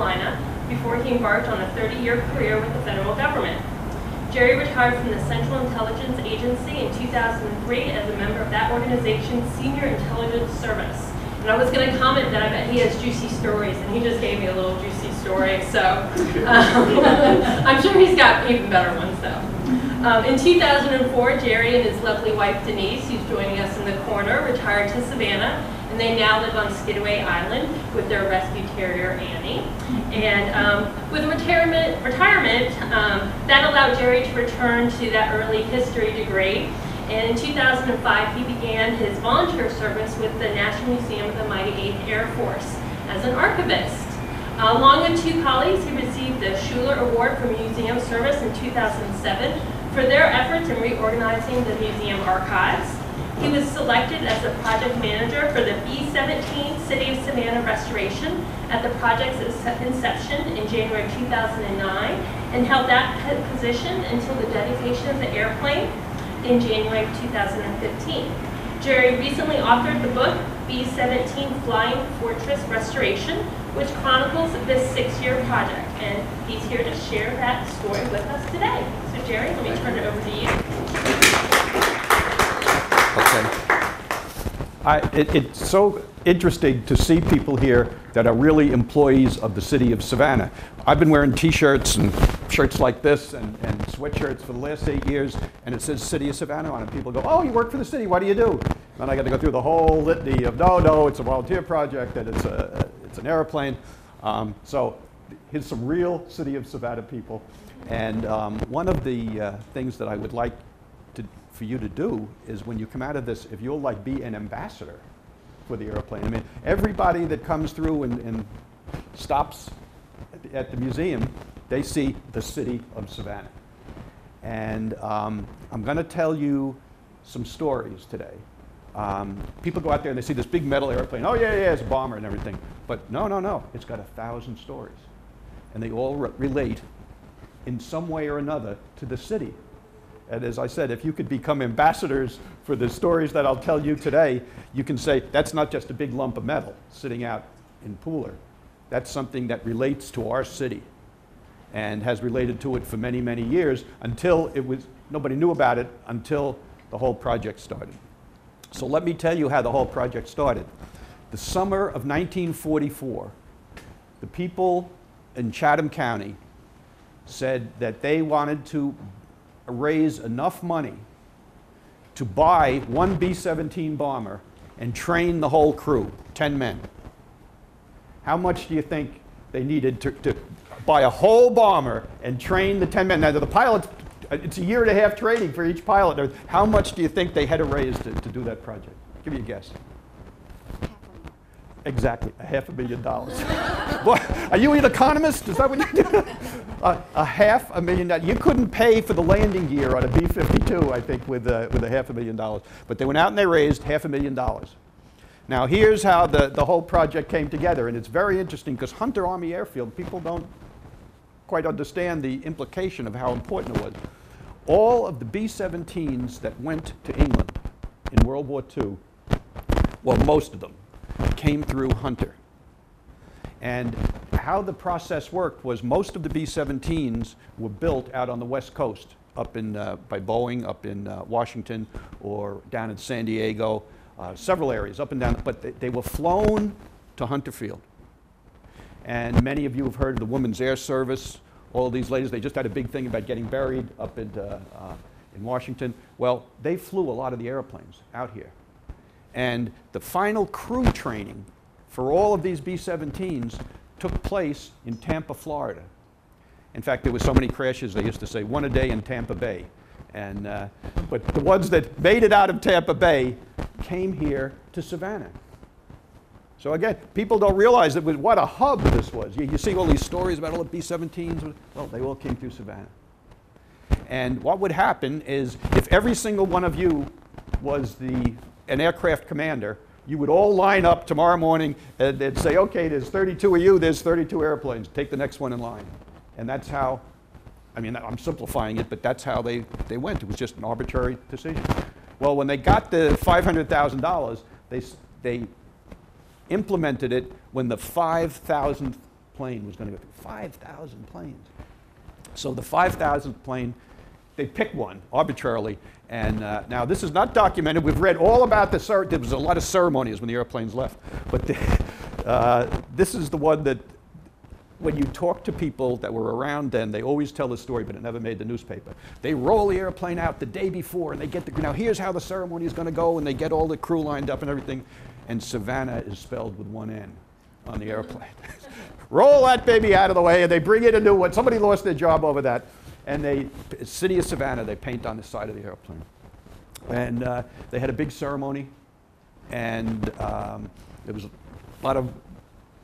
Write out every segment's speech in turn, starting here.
Carolina, before he embarked on a 30-year career with the federal government. Jerry retired from the Central Intelligence Agency in 2003 as a member of that organization's Senior Intelligence Service. And I was going to comment that I bet he has juicy stories, and he just gave me a little juicy story, so um, I'm sure he's got even better ones, though. Um, in 2004, Jerry and his lovely wife Denise, who's joining us in the corner, retired to Savannah, they now live on Skidaway Island with their rescue terrier Annie. And um, with retirement, retirement um, that allowed Jerry to return to that early history degree. And in 2005, he began his volunteer service with the National Museum of the Mighty Eighth Air Force as an archivist. Uh, along with two colleagues, he received the Schuler Award for Museum Service in 2007 for their efforts in reorganizing the museum archives. He was selected as the project manager for the B-17 City of Savannah restoration at the project's inception in January 2009 and held that position until the dedication of the airplane in January 2015. Jerry recently authored the book B-17 Flying Fortress Restoration, which chronicles this six-year project, and he's here to share that story with us today. So Jerry, let me turn it over to you. Okay. I, it, it's so interesting to see people here that are really employees of the city of Savannah. I've been wearing t-shirts and shirts like this and, and sweatshirts for the last eight years, and it says City of Savannah on it. People go, oh, you work for the city, what do you do? Then I got to go through the whole litany of, no, no, it's a volunteer project, and it's, a, it's an airplane. Um, so here's some real City of Savannah people. And um, one of the uh, things that I would like for you to do is when you come out of this, if you'll like be an ambassador for the airplane. I mean, everybody that comes through and, and stops at the, at the museum, they see the city of Savannah. And um, I'm going to tell you some stories today. Um, people go out there and they see this big metal airplane. Oh, yeah, yeah, it's a bomber and everything. But no, no, no. It's got a thousand stories. And they all re relate in some way or another to the city. And as I said, if you could become ambassadors for the stories that I'll tell you today, you can say, that's not just a big lump of metal sitting out in Pooler. That's something that relates to our city and has related to it for many, many years until it was, nobody knew about it until the whole project started. So let me tell you how the whole project started. The summer of 1944, the people in Chatham County said that they wanted to raise enough money to buy one B-17 bomber and train the whole crew, 10 men. How much do you think they needed to, to buy a whole bomber and train the 10 men? Now, the pilots, it's a year and a half training for each pilot. How much do you think they had to raise to, to do that project? Give me a guess. Exactly, a half a million dollars. what, are you an economist? Is that what you do? a, a, half a million dollars. You couldn't pay for the landing gear on a B-52, I think, with, uh, with a half a million dollars. But they went out and they raised half a million dollars. Now, here's how the, the whole project came together, and it's very interesting because Hunter Army Airfield, people don't quite understand the implication of how important it was. All of the B-17s that went to England in World War II, well, most of them, came through Hunter. And how the process worked was most of the B-17s were built out on the West Coast, up in, uh, by Boeing, up in uh, Washington, or down in San Diego, uh, several areas, up and down, but they, they, were flown to Hunter Field. And many of you have heard of the Women's Air Service. All these ladies, they just had a big thing about getting buried up in, uh, uh, in Washington. Well, they flew a lot of the airplanes out here. And the final crew training for all of these B-17s took place in Tampa, Florida. In fact, there were so many crashes, they used to say one a day in Tampa Bay. And, uh, but the ones that made it out of Tampa Bay came here to Savannah. So again, people don't realize that what a hub this was. You, you see all these stories about all the B-17s. Well, they all came through Savannah. And what would happen is if every single one of you was the, an aircraft commander, you would all line up tomorrow morning and they'd say, okay, there's 32 of you, there's 32 airplanes, take the next one in line. And that's how, I mean, I'm simplifying it, but that's how they, they went. It was just an arbitrary decision. Well, when they got the $500,000, they, they implemented it when the 5,000th plane was going to go through. 5,000 planes. So the 5,000th plane, they picked one arbitrarily. And uh, now this is not documented. We've read all about the, cer- there was a lot of ceremonies when the airplanes left. But the, uh, this is the one that, when you talk to people that were around then, they always tell the story, but it never made the newspaper. They roll the airplane out the day before, and they get the, now here's how the ceremony is going to go, and they get all the crew lined up and everything. And Savannah is spelled with one N on the airplane. roll that baby out of the way, and they bring in a new one. Somebody lost their job over that. And they, city of Savannah, they paint on the side of the airplane. And uh, they had a big ceremony, and um, there was a lot of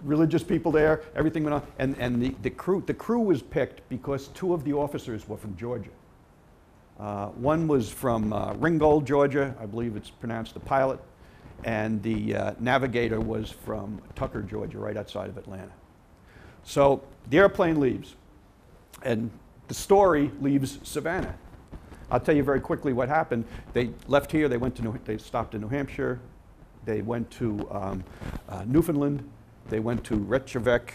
religious people there. Everything went on, and, and the, the crew the crew was picked because two of the officers were from Georgia. Uh, one was from uh, Ringgold, Georgia, I believe it's pronounced the pilot, and the uh, navigator was from Tucker, Georgia, right outside of Atlanta. So the airplane leaves, and the story leaves Savannah. I'll tell you very quickly what happened. They left here, they went to New, they stopped in New Hampshire, they went to um, uh, Newfoundland, they went to Reykjavik,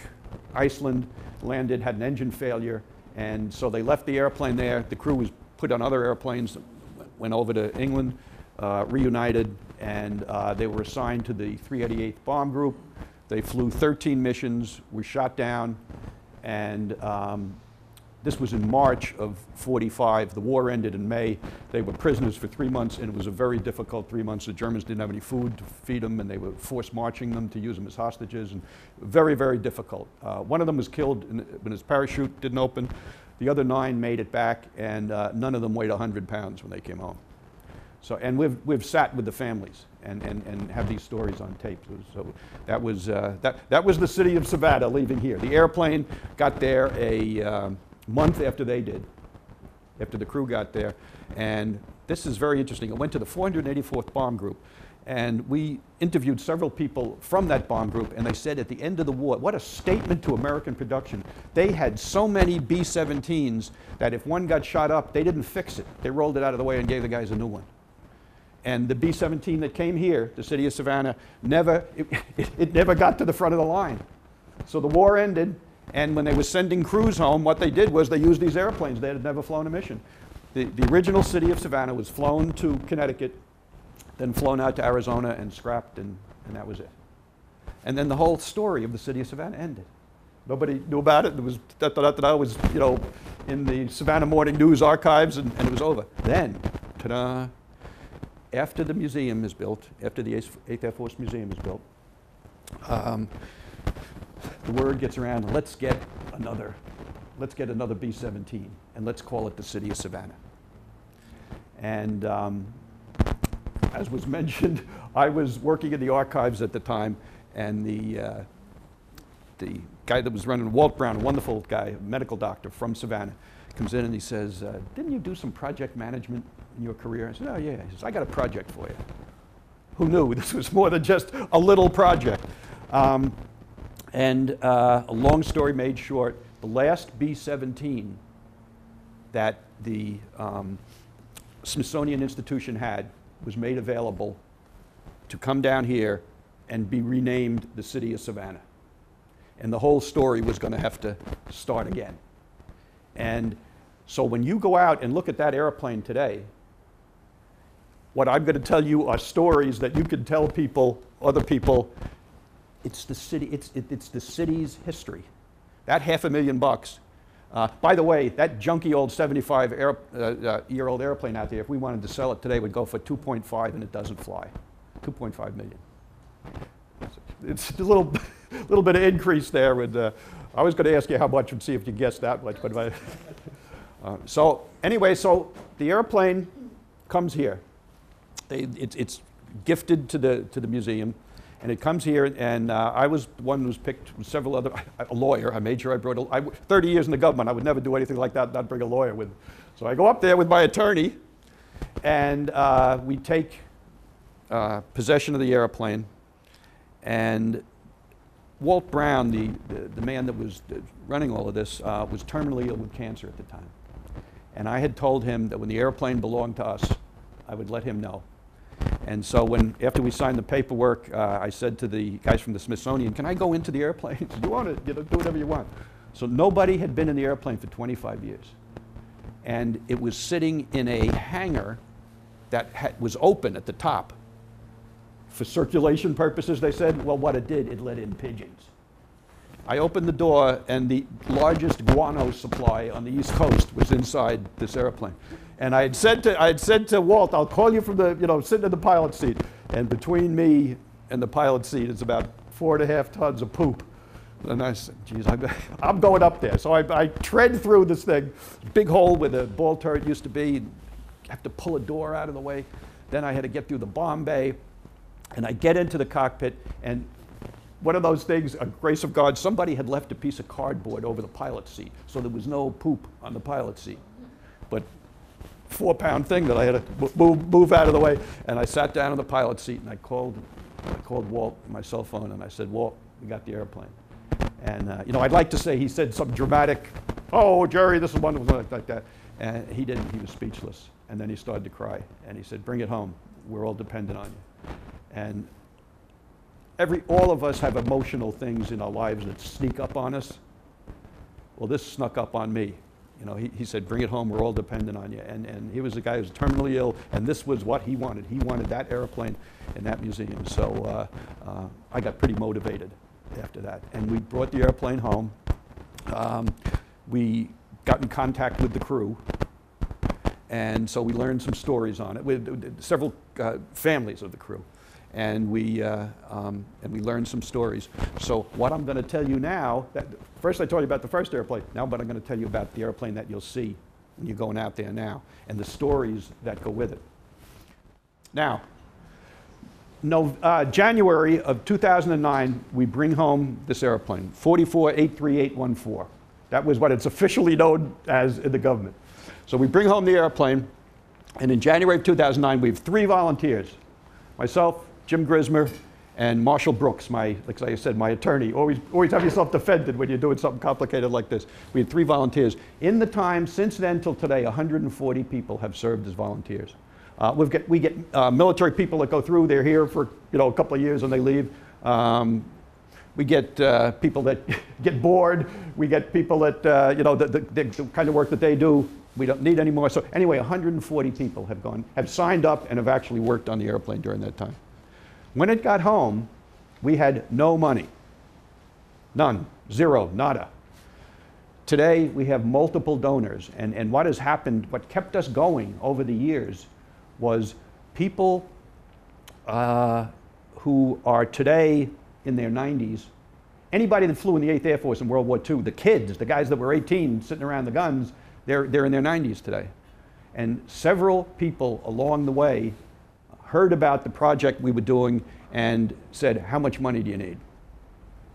Iceland, landed, had an engine failure, and so they left the airplane there. The crew was put on other airplanes, went over to England, uh, reunited, and uh, they were assigned to the 388th Bomb Group. They flew 13 missions, were shot down, and um, this was in March of 45. The war ended in May. They were prisoners for three months, and it was a very difficult three months. The Germans didn't have any food to feed them, and they were forced marching them to use them as hostages, and very, very difficult. Uh, one of them was killed in, when his parachute didn't open. The other nine made it back, and uh, none of them weighed 100 pounds when they came home. So, and we've, we've sat with the families and, and, and have these stories on tape. So that was, uh, that, that was the city of Savannah leaving here. The airplane got there a um, month after they did, after the crew got there. And this is very interesting. It went to the 484th Bomb Group. And we interviewed several people from that bomb group, and they said at the end of the war, what a statement to American production. They had so many B 17s that if one got shot up, they didn't fix it. They rolled it out of the way and gave the guys a new one. And the B 17 that came here, the city of Savannah, never, it, it, it never got to the front of the line. So the war ended, and when they were sending crews home, what they did was they used these airplanes. They had never flown a mission. The, the original city of Savannah was flown to Connecticut, then flown out to Arizona and scrapped, and, and that was it. And then the whole story of the city of Savannah ended. Nobody knew about it. It was da, da, da, was you know in the Savannah Morning News archives, and, and it was over. Then, ta-da! After the museum is built, after the 8th Air Force Museum is built, um, the word gets around. Let's get another. Let's get another B-17, and let's call it the city of Savannah. And um, as was mentioned, I was working in the archives at the time, and the, uh, the guy that was running Walt Brown, a wonderful guy, a medical doctor from Savannah, comes in and he says, uh, Didn't you do some project management in your career? I said, Oh, yeah. He says, I got a project for you. Who knew this was more than just a little project? Um, and uh, a long story made short, the last B 17 that the um, Smithsonian Institution had was made available to come down here and be renamed the city of Savannah. And the whole story was going to have to start again. And so when you go out and look at that airplane today, what I'm going to tell you are stories that you can tell people, other people. It's the city. It's, it, it's the city's history. That half a million bucks. Uh, by the way, that junky old 75 air, uh, uh, year old airplane out there, if we wanted to sell it today, would go for 2.5 and it doesn't fly. 2.5 million. It's a little, little bit of increase there. With, uh, I was going to ask you how much and see if you guessed that much, but I, uh, so anyway, so the airplane comes here. They, it's, it's gifted to the, to the museum. And it comes here, and uh, I was the one who was picked with several other, a lawyer. I made sure I brought a, I, 30 years in the government, I would never do anything like that, not bring a lawyer with. So I go up there with my attorney, and uh, we take uh, possession of the airplane. And Walt Brown, the, the, the man that was running all of this, uh, was terminally ill with cancer at the time. And I had told him that when the airplane belonged to us, I would let him know. And so when, after we signed the paperwork, uh, I said to the guys from the Smithsonian, can I go into the airplane? You want to, you know, do whatever you want. So nobody had been in the airplane for 25 years. And it was sitting in a hangar that was open at the top. For circulation purposes, they said, well, what it did, it let in pigeons. I opened the door, and the largest guano supply on the East Coast was inside this airplane. And I had said to, I had said to Walt, I'll call you from the, you know, sitting in the pilot seat. And between me and the pilot seat is about four and a half tons of poop. And I said, geez, I'm, going up there. So I, I tread through this thing, big hole where the ball turret used to be, have to pull a door out of the way. Then I had to get through the bomb bay. And I get into the cockpit, and one of those things, a grace of God, somebody had left a piece of cardboard over the pilot seat, so there was no poop on the pilot seat. But four pound thing that I had to move, move out of the way, and I sat down in the pilot seat and I called, I called Walt my cell phone and I said, Walt, we got the airplane. And uh, you know, I'd like to say he said some dramatic, "Oh, Jerry, this is wonderful," like that, and he didn't. He was speechless, and then he started to cry, and he said, "Bring it home. We're all dependent on you." And every, all of us have emotional things in our lives that sneak up on us. Well, this snuck up on me. You know, he, he said, bring it home, we're all dependent on you. And, and he was a guy who was terminally ill, and this was what he wanted. He wanted that airplane in that museum. So uh, uh, I got pretty motivated after that. And we brought the airplane home. Um, we got in contact with the crew, and so we learned some stories on it with several uh, families of the crew and we, uh, um, and we learned some stories. So what I'm going to tell you now, that, first I told you about the first airplane, now but I'm going to tell you about the airplane that you'll see when you're going out there now, and the stories that go with it. Now, no, uh, January of 2009, we bring home this airplane, 4483814. That was what it's officially known as in the government. So we bring home the airplane, and in January of 2009, we have three volunteers myself, Jim Grismer, and Marshall Brooks, my, like I said, my attorney. Always, always have yourself defended when you're doing something complicated like this. We had three volunteers. In the time since then till today, 140 people have served as volunteers. Uh, we've get, we get uh, military people that go through. They're here for you know a couple of years and they leave. Um, we get uh, people that get bored. We get people that uh, you know the, the, the kind of work that they do. We don't need anymore. So anyway, 140 people have gone, have signed up, and have actually worked on the airplane during that time. When it got home, we had no money. None. Zero. Nada. Today, we have multiple donors. And, and what has happened, what kept us going over the years was people uh, who are today in their 90s. Anybody that flew in the 8th Air Force in World War II, the kids, the guys that were 18 sitting around the guns, they're, they're in their 90s today. And several people along the way heard about the project we were doing and said, How much money do you need?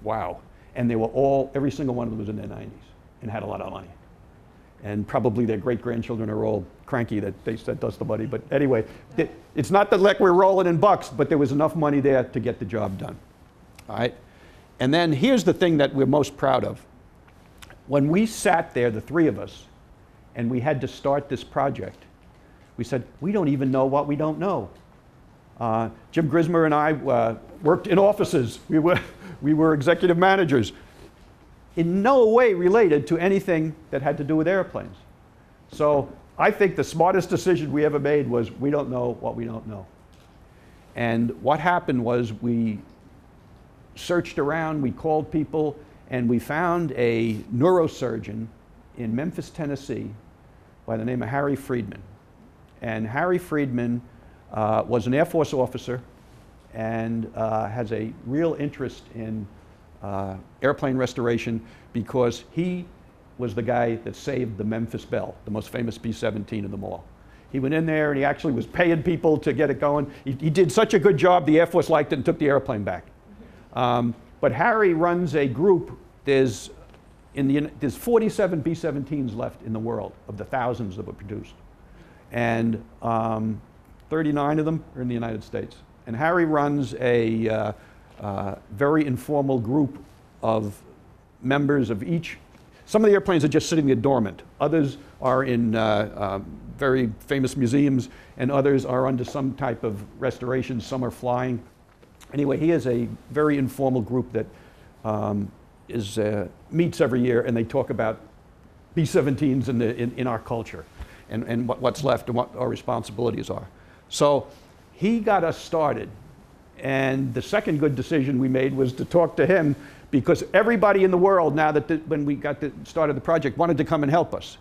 Wow. And they were all, every single one of them was in their 90s and had a lot of money. And probably their great grandchildren are all cranky that they sent us the money. But anyway, it's not that like we're rolling in bucks, but there was enough money there to get the job done. All right? And then here's the thing that we're most proud of. When we sat there, the three of us, and we had to start this project, we said, We don't even know what we don't know. Uh, Jim Grismer and I uh, worked in offices. We were, we were executive managers. In no way related to anything that had to do with airplanes. So I think the smartest decision we ever made was we don't know what we don't know. And what happened was we searched around, we called people, and we found a neurosurgeon in Memphis, Tennessee by the name of Harry Friedman. And Harry Friedman uh, was an Air Force officer and uh, has a real interest in uh, airplane restoration because he was the guy that saved the Memphis Belle, the most famous B 17 of them all. He went in there and he actually was paying people to get it going. He, he did such a good job, the Air Force liked it and took the airplane back. Um, but Harry runs a group. There's, in the, there's 47 B 17s left in the world of the thousands that were produced. And um, 39 of them are in the United States. And Harry runs a uh, uh, very informal group of members of each. Some of the airplanes are just sitting there dormant. Others are in uh, um, very famous museums, and others are under some type of restoration. Some are flying. Anyway, he has a very informal group that um, is, uh, meets every year, and they talk about B-17s in, the, in, in our culture and, and what, what's left and what our responsibilities are. So he got us started. And the second good decision we made was to talk to him because everybody in the world, now that the, when we got the, started the project, wanted to come and help us.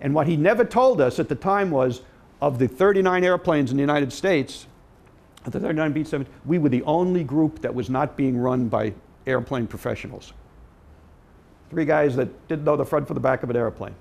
And what he never told us at the time was of the 39 airplanes in the United States, the 39 B-7, we were the only group that was not being run by airplane professionals. Three guys that didn't know the front from the back of an airplane.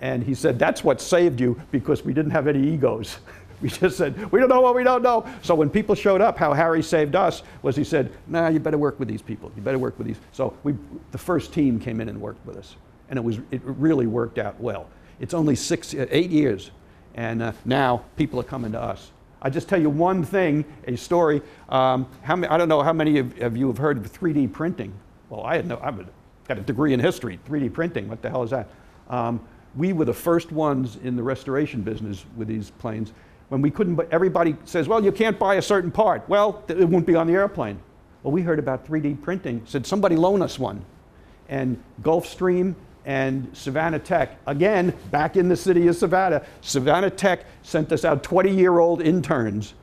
And he said, that's what saved you because we didn't have any egos. we just said, we don't know what we don't know. So when people showed up, how Harry saved us was he said, nah, you better work with these people. You better work with these. So we, the first team came in and worked with us. And it, was, it really worked out well. It's only six, uh, eight years. And uh, now people are coming to us. I just tell you one thing, a story. Um, how many, I don't know how many of, of, you have heard of 3D printing. Well, I had no, I've got a degree in history, 3D printing. What the hell is that? Um, we were the first ones in the restoration business with these planes. When we couldn't, but everybody says, well, you can't buy a certain part. Well, it won't be on the airplane. Well, we heard about 3D printing, said somebody loan us one. And Gulfstream and Savannah Tech, again, back in the city of Savannah, Savannah Tech sent us out 20 year old interns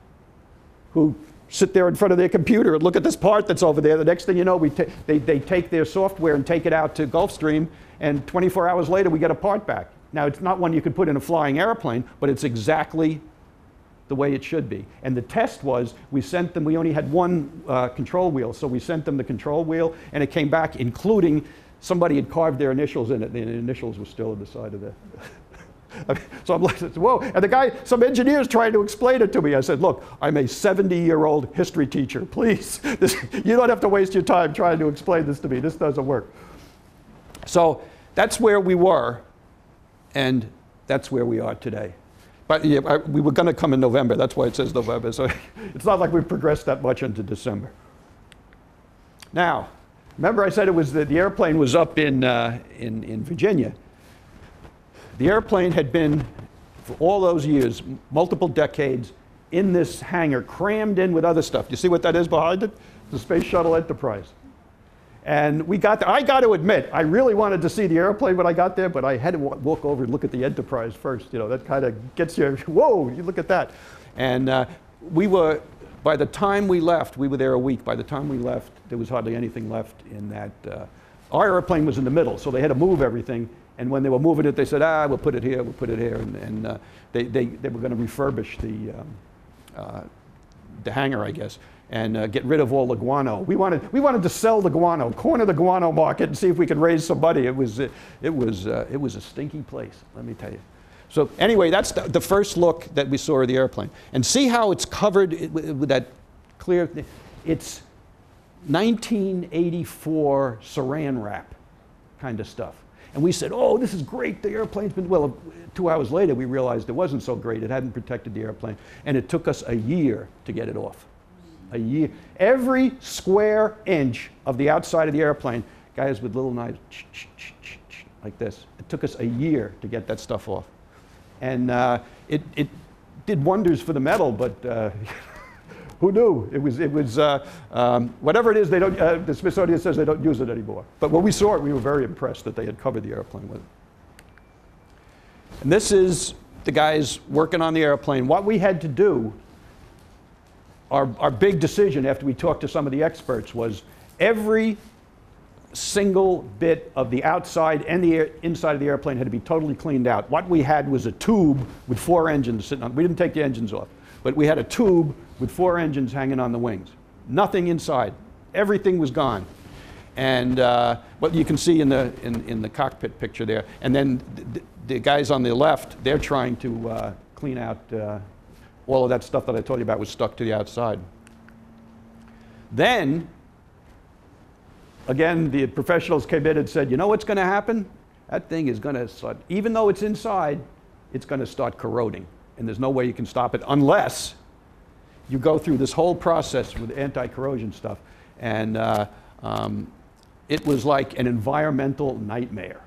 who sit there in front of their computer and look at this part that's over there. The next thing you know, we they, they take their software and take it out to Gulfstream, and 24 hours later, we get a part back. Now, it's not one you could put in a flying airplane, but it's exactly the way it should be. And the test was we sent them, we only had one uh, control wheel, so we sent them the control wheel, and it came back, including somebody had carved their initials in it. The initials were still on the side of the. so I'm like, whoa. And the guy, some engineers trying to explain it to me. I said, look, I'm a 70 year old history teacher. Please, this, you don't have to waste your time trying to explain this to me. This doesn't work. So that's where we were, and that's where we are today. But yeah, I, we were going to come in November. That's why it says November. So it's not like we've progressed that much into December. Now, remember I said it was the, the airplane was up in, uh, in, in Virginia. The airplane had been, for all those years, multiple decades, in this hangar, crammed in with other stuff. You see what that is behind it? The Space Shuttle Enterprise. And we got there. I got to admit, I really wanted to see the airplane when I got there, but I had to walk over and look at the Enterprise first. You know, that kind of gets you, whoa, you look at that. And uh, we were, by the time we left, we were there a week. By the time we left, there was hardly anything left in that. Uh, our airplane was in the middle, so they had to move everything. And when they were moving it, they said, ah, we'll put it here, we'll put it here. And, and uh, they, they, they were going to refurbish the, um, uh, the hangar, I guess, and uh, get rid of all the guano. We wanted, we wanted to sell the guano, corner the guano market, and see if we could raise some money. It was, it, it was, uh, it was a stinky place, let me tell you. So anyway, that's the, the, first look that we saw of the airplane. And see how it's covered with, with that clear, it's 1984 saran wrap kind of stuff. And we said, oh, this is great, the airplane's been, well, two hours later we realized it wasn't so great, it hadn't protected the airplane, and it took us a year to get it off. A year. Every square inch of the outside of the airplane, guys with little knives, like this. It took us a year to get that stuff off. And uh, it, it did wonders for the metal, but uh, who knew? It was, it was uh, um, whatever it is, they don't, uh, the Smithsonian says they don't use it anymore. But when we saw it, we were very impressed that they had covered the airplane with it. And this is the guys working on the airplane. What we had to do, our, our big decision after we talked to some of the experts was every single bit of the outside and the air, inside of the airplane had to be totally cleaned out. What we had was a tube with four engines sitting on. We didn't take the engines off, but we had a tube with four engines hanging on the wings. Nothing inside. Everything was gone. And uh, what you can see in the, in, in the cockpit picture there. And then the, the guys on the left, they're trying to uh, clean out uh, all of that stuff that I told you about was stuck to the outside. Then, again, the professionals came in and said, you know what's going to happen? That thing is going to start, even though it's inside, it's going to start corroding. And there's no way you can stop it unless you go through this whole process with anti-corrosion stuff. And uh, um, it was like an environmental nightmare.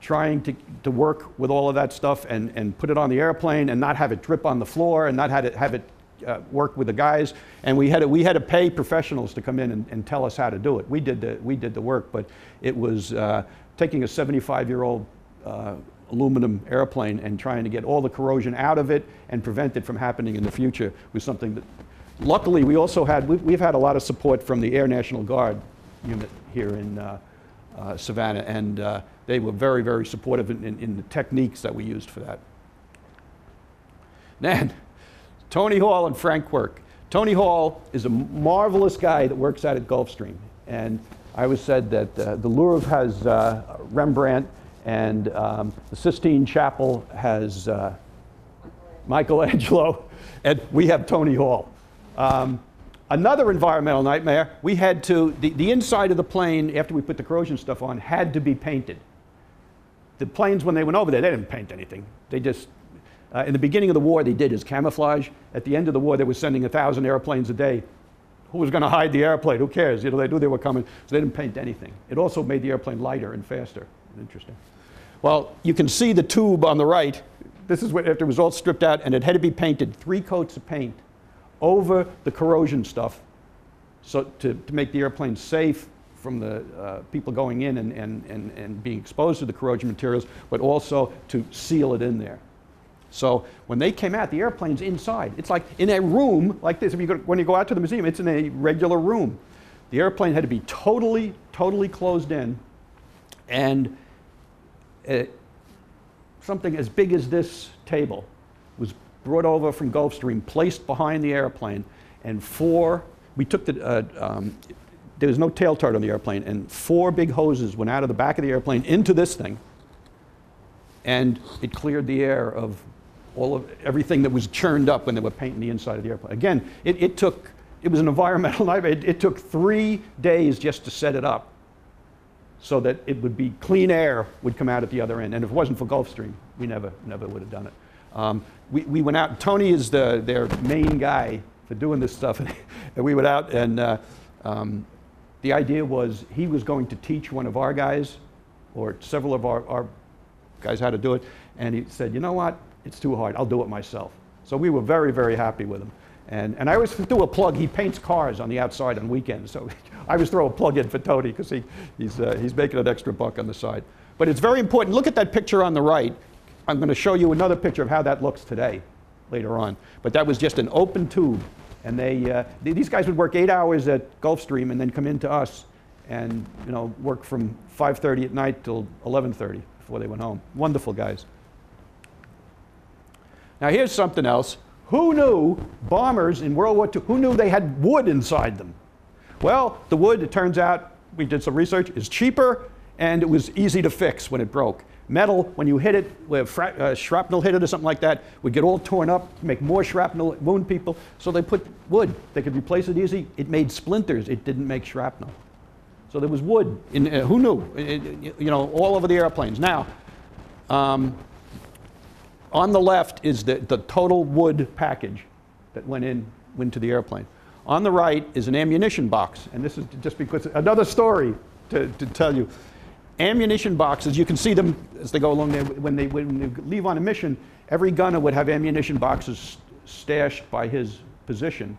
Trying to, to work with all of that stuff and, and put it on the airplane and not have it drip on the floor and not have it, have it uh, work with the guys. And we had to, we had to pay professionals to come in and, and tell us how to do it. We did the, we did the work, but it was uh, taking a 75 year old uh, aluminum airplane and trying to get all the corrosion out of it and prevent it from happening in the future was something that, luckily, we also had, we, we've had a lot of support from the Air National Guard unit here in uh, Savannah, and uh, they were very, very supportive in, in, in the techniques that we used for that. Then, Tony Hall and Frank Quirk. Tony Hall is a marvelous guy that works out at Gulfstream. And I always said that uh, the Louvre has uh, Rembrandt, and um, the Sistine Chapel has uh, Michelangelo, and we have Tony Hall. Um, another environmental nightmare, we had to, the, the inside of the plane, after we put the corrosion stuff on, had to be painted. The planes, when they went over there, they didn't paint anything. They just, uh, in the beginning of the war, they did as camouflage. At the end of the war, they were sending a thousand airplanes a day. Who was going to hide the airplane? Who cares? You know, they knew they were coming, so they didn't paint anything. It also made the airplane lighter and faster. Interesting. Well, you can see the tube on the right. This is what, after it was all stripped out, and it had to be painted, three coats of paint over the corrosion stuff so to, to make the airplane safe from the uh, people going in and, and, and, and being exposed to the corrosion materials, but also to seal it in there. So when they came out, the airplane's inside. It's like in a room like this. You go, when you go out to the museum, it's in a regular room. The airplane had to be totally, totally closed in, and uh, something as big as this table brought over from Gulfstream, placed behind the airplane, and four, we took the, uh, um, there was no tail turret on the airplane, and four big hoses went out of the back of the airplane into this thing, and it cleared the air of all of everything that was churned up when they were painting the inside of the airplane. Again, it, it took, it was an environmental nightmare. It, it took three days just to set it up so that it would be clean air would come out at the other end. And if it wasn't for Gulfstream, we never, never would have done it. Um, we, we went out, Tony is the, their main guy for doing this stuff, and we went out and uh, um, the idea was he was going to teach one of our guys or several of our, our guys how to do it, and he said, you know what, it's too hard, I'll do it myself. So we were very, very happy with him. And, and I always do a plug. He paints cars on the outside on weekends. So I always throw a plug in for Tony because he, he's, uh, he's making an extra buck on the side. But it's very important. Look at that picture on the right. I'm going to show you another picture of how that looks today later on. But that was just an open tube. And they, uh, these guys would work eight hours at Gulfstream and then come in to us and you know, work from 5.30 at night till 11.30 before they went home. Wonderful guys. Now here's something else. Who knew bombers in World War II, who knew they had wood inside them? Well, the wood, it turns out, we did some research, is cheaper and it was easy to fix when it broke. Metal, when you hit it, with uh, shrapnel hit it or something like that, would get all torn up, make more shrapnel, wound people. So they put wood. They could replace it easy. It made splinters. It didn't make shrapnel. So there was wood. In, uh, who knew? It, you know, all over the airplanes. Now, um, on the left is the, the total wood package that went in into the airplane. On the right is an ammunition box, and this is just because another story to, to tell you. Ammunition boxes, you can see them as they go along there. When they, when they leave on a mission, every gunner would have ammunition boxes stashed by his position.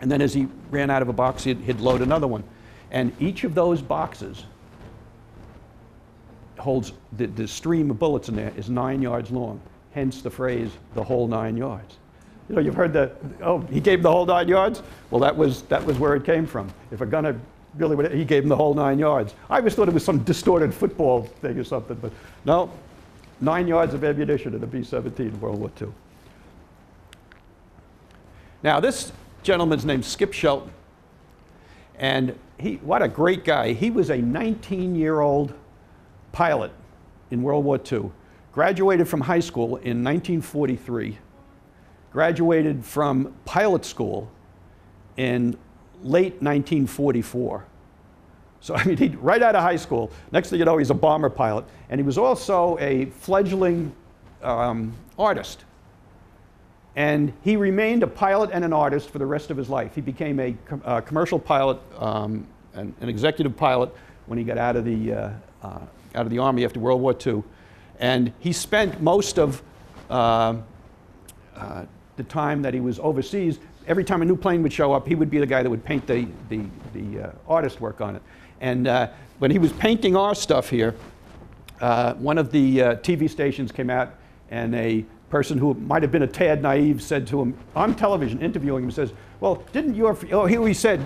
And then as he ran out of a box, he'd, he'd load another one. And each of those boxes holds the, the stream of bullets in there is nine yards long hence the phrase, the whole nine yards. You know, you've heard the, oh, he gave the whole nine yards? Well, that was, that was where it came from. If a gunner really he gave him the whole nine yards. I always thought it was some distorted football thing or something, but no, nine yards of ammunition in a B-17 in World War II. Now, this gentleman's named Skip Shelton, and he, what a great guy. He was a 19-year-old pilot in World War II graduated from high school in 1943, graduated from pilot school in late 1944. So, I mean, he, right out of high school, next thing you know, he's a bomber pilot. And he was also a fledgling um, artist. And he remained a pilot and an artist for the rest of his life. He became a com- uh, commercial pilot, um, an, an executive pilot when he got out of, the, uh, uh, out of the Army after World War II. And he spent most of uh, uh, the time that he was overseas, every time a new plane would show up, he would be the guy that would paint the, the, the uh, artist work on it. And uh, when he was painting our stuff here, uh, one of the uh, TV stations came out, and a person who might have been a tad naive said to him on television, interviewing him, says, "Well, didn't your oh he said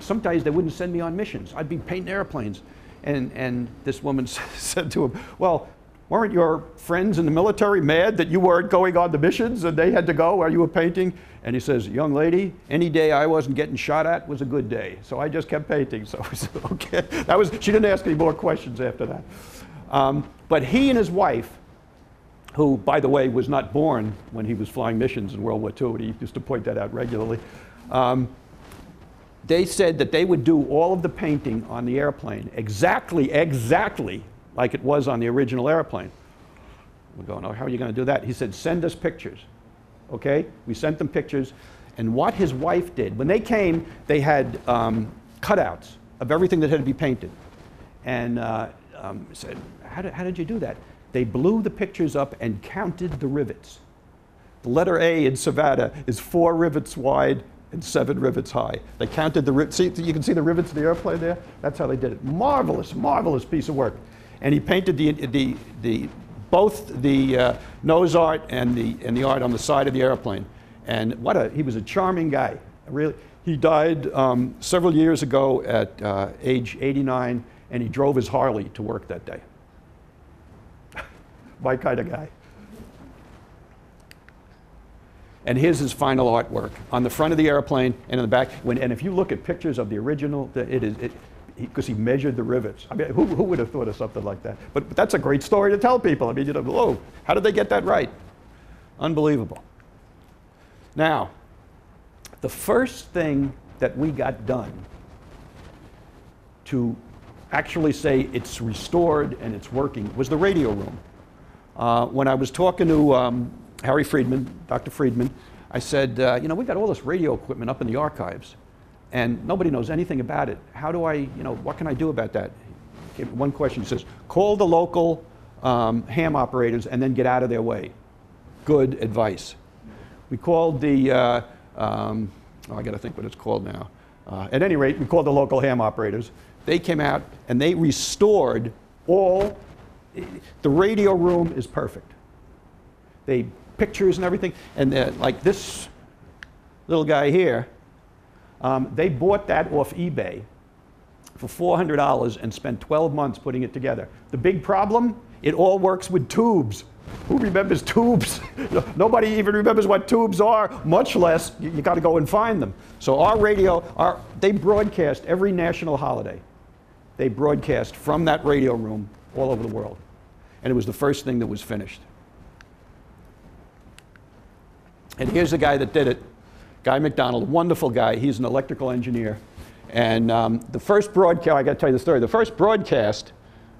sometimes they wouldn't send me on missions. I'd be painting airplanes." And and this woman said to him, "Well." Weren't your friends in the military mad that you weren't going on the missions and they had to go while you were painting? And he says, Young lady, any day I wasn't getting shot at was a good day. So I just kept painting. So said, Okay. That was, she didn't ask any more questions after that. Um, but he and his wife, who, by the way, was not born when he was flying missions in World War II, he used to point that out regularly, um, they said that they would do all of the painting on the airplane exactly, exactly like it was on the original airplane. We're going, oh, how are you going to do that? He said, send us pictures. Okay? We sent them pictures. And what his wife did, when they came, they had um, cutouts of everything that had to be painted. And uh, um, said, how did, how did you do that? They blew the pictures up and counted the rivets. The letter A in Savannah is four rivets wide and seven rivets high. They counted the rivets. See, you can see the rivets of the airplane there? That's how they did it. Marvelous, marvelous piece of work. And he painted the, the, the, both the uh, nose art and the, and the art on the side of the airplane. And what a, he was a charming guy. Really, he died um, several years ago at uh, age 89, and he drove his Harley to work that day. My kind of guy. And here's his final artwork on the front of the airplane and in the back. When, and if you look at pictures of the original, it is, it, because he, he, measured the rivets. I mean, who, who, would have thought of something like that? But, but, that's a great story to tell people. I mean, you know, whoa, how did they get that right? Unbelievable. Now, the first thing that we got done to actually say it's restored and it's working was the radio room. Uh, when I was talking to um, Harry Friedman, Dr. Friedman, I said, uh, you know, we got all this radio equipment up in the archives and nobody knows anything about it. How do I, you know, what can I do about that? One question says, call the local um, ham operators and then get out of their way. Good advice. We called the, uh, um, oh, I got to think what it's called now. Uh, at any rate, we called the local ham operators. They came out and they restored all, the radio room is perfect. They pictures and everything, and like this little guy here, um, they bought that off eBay for $400 and spent 12 months putting it together. The big problem? It all works with tubes. Who remembers tubes? Nobody even remembers what tubes are, much less you, you got to go and find them. So our radio, our, they broadcast every national holiday. They broadcast from that radio room all over the world. And it was the first thing that was finished. And here's the guy that did it. Guy McDonald, wonderful guy. He's an electrical engineer. And um, the first broadcast, I got to tell you the story. The first broadcast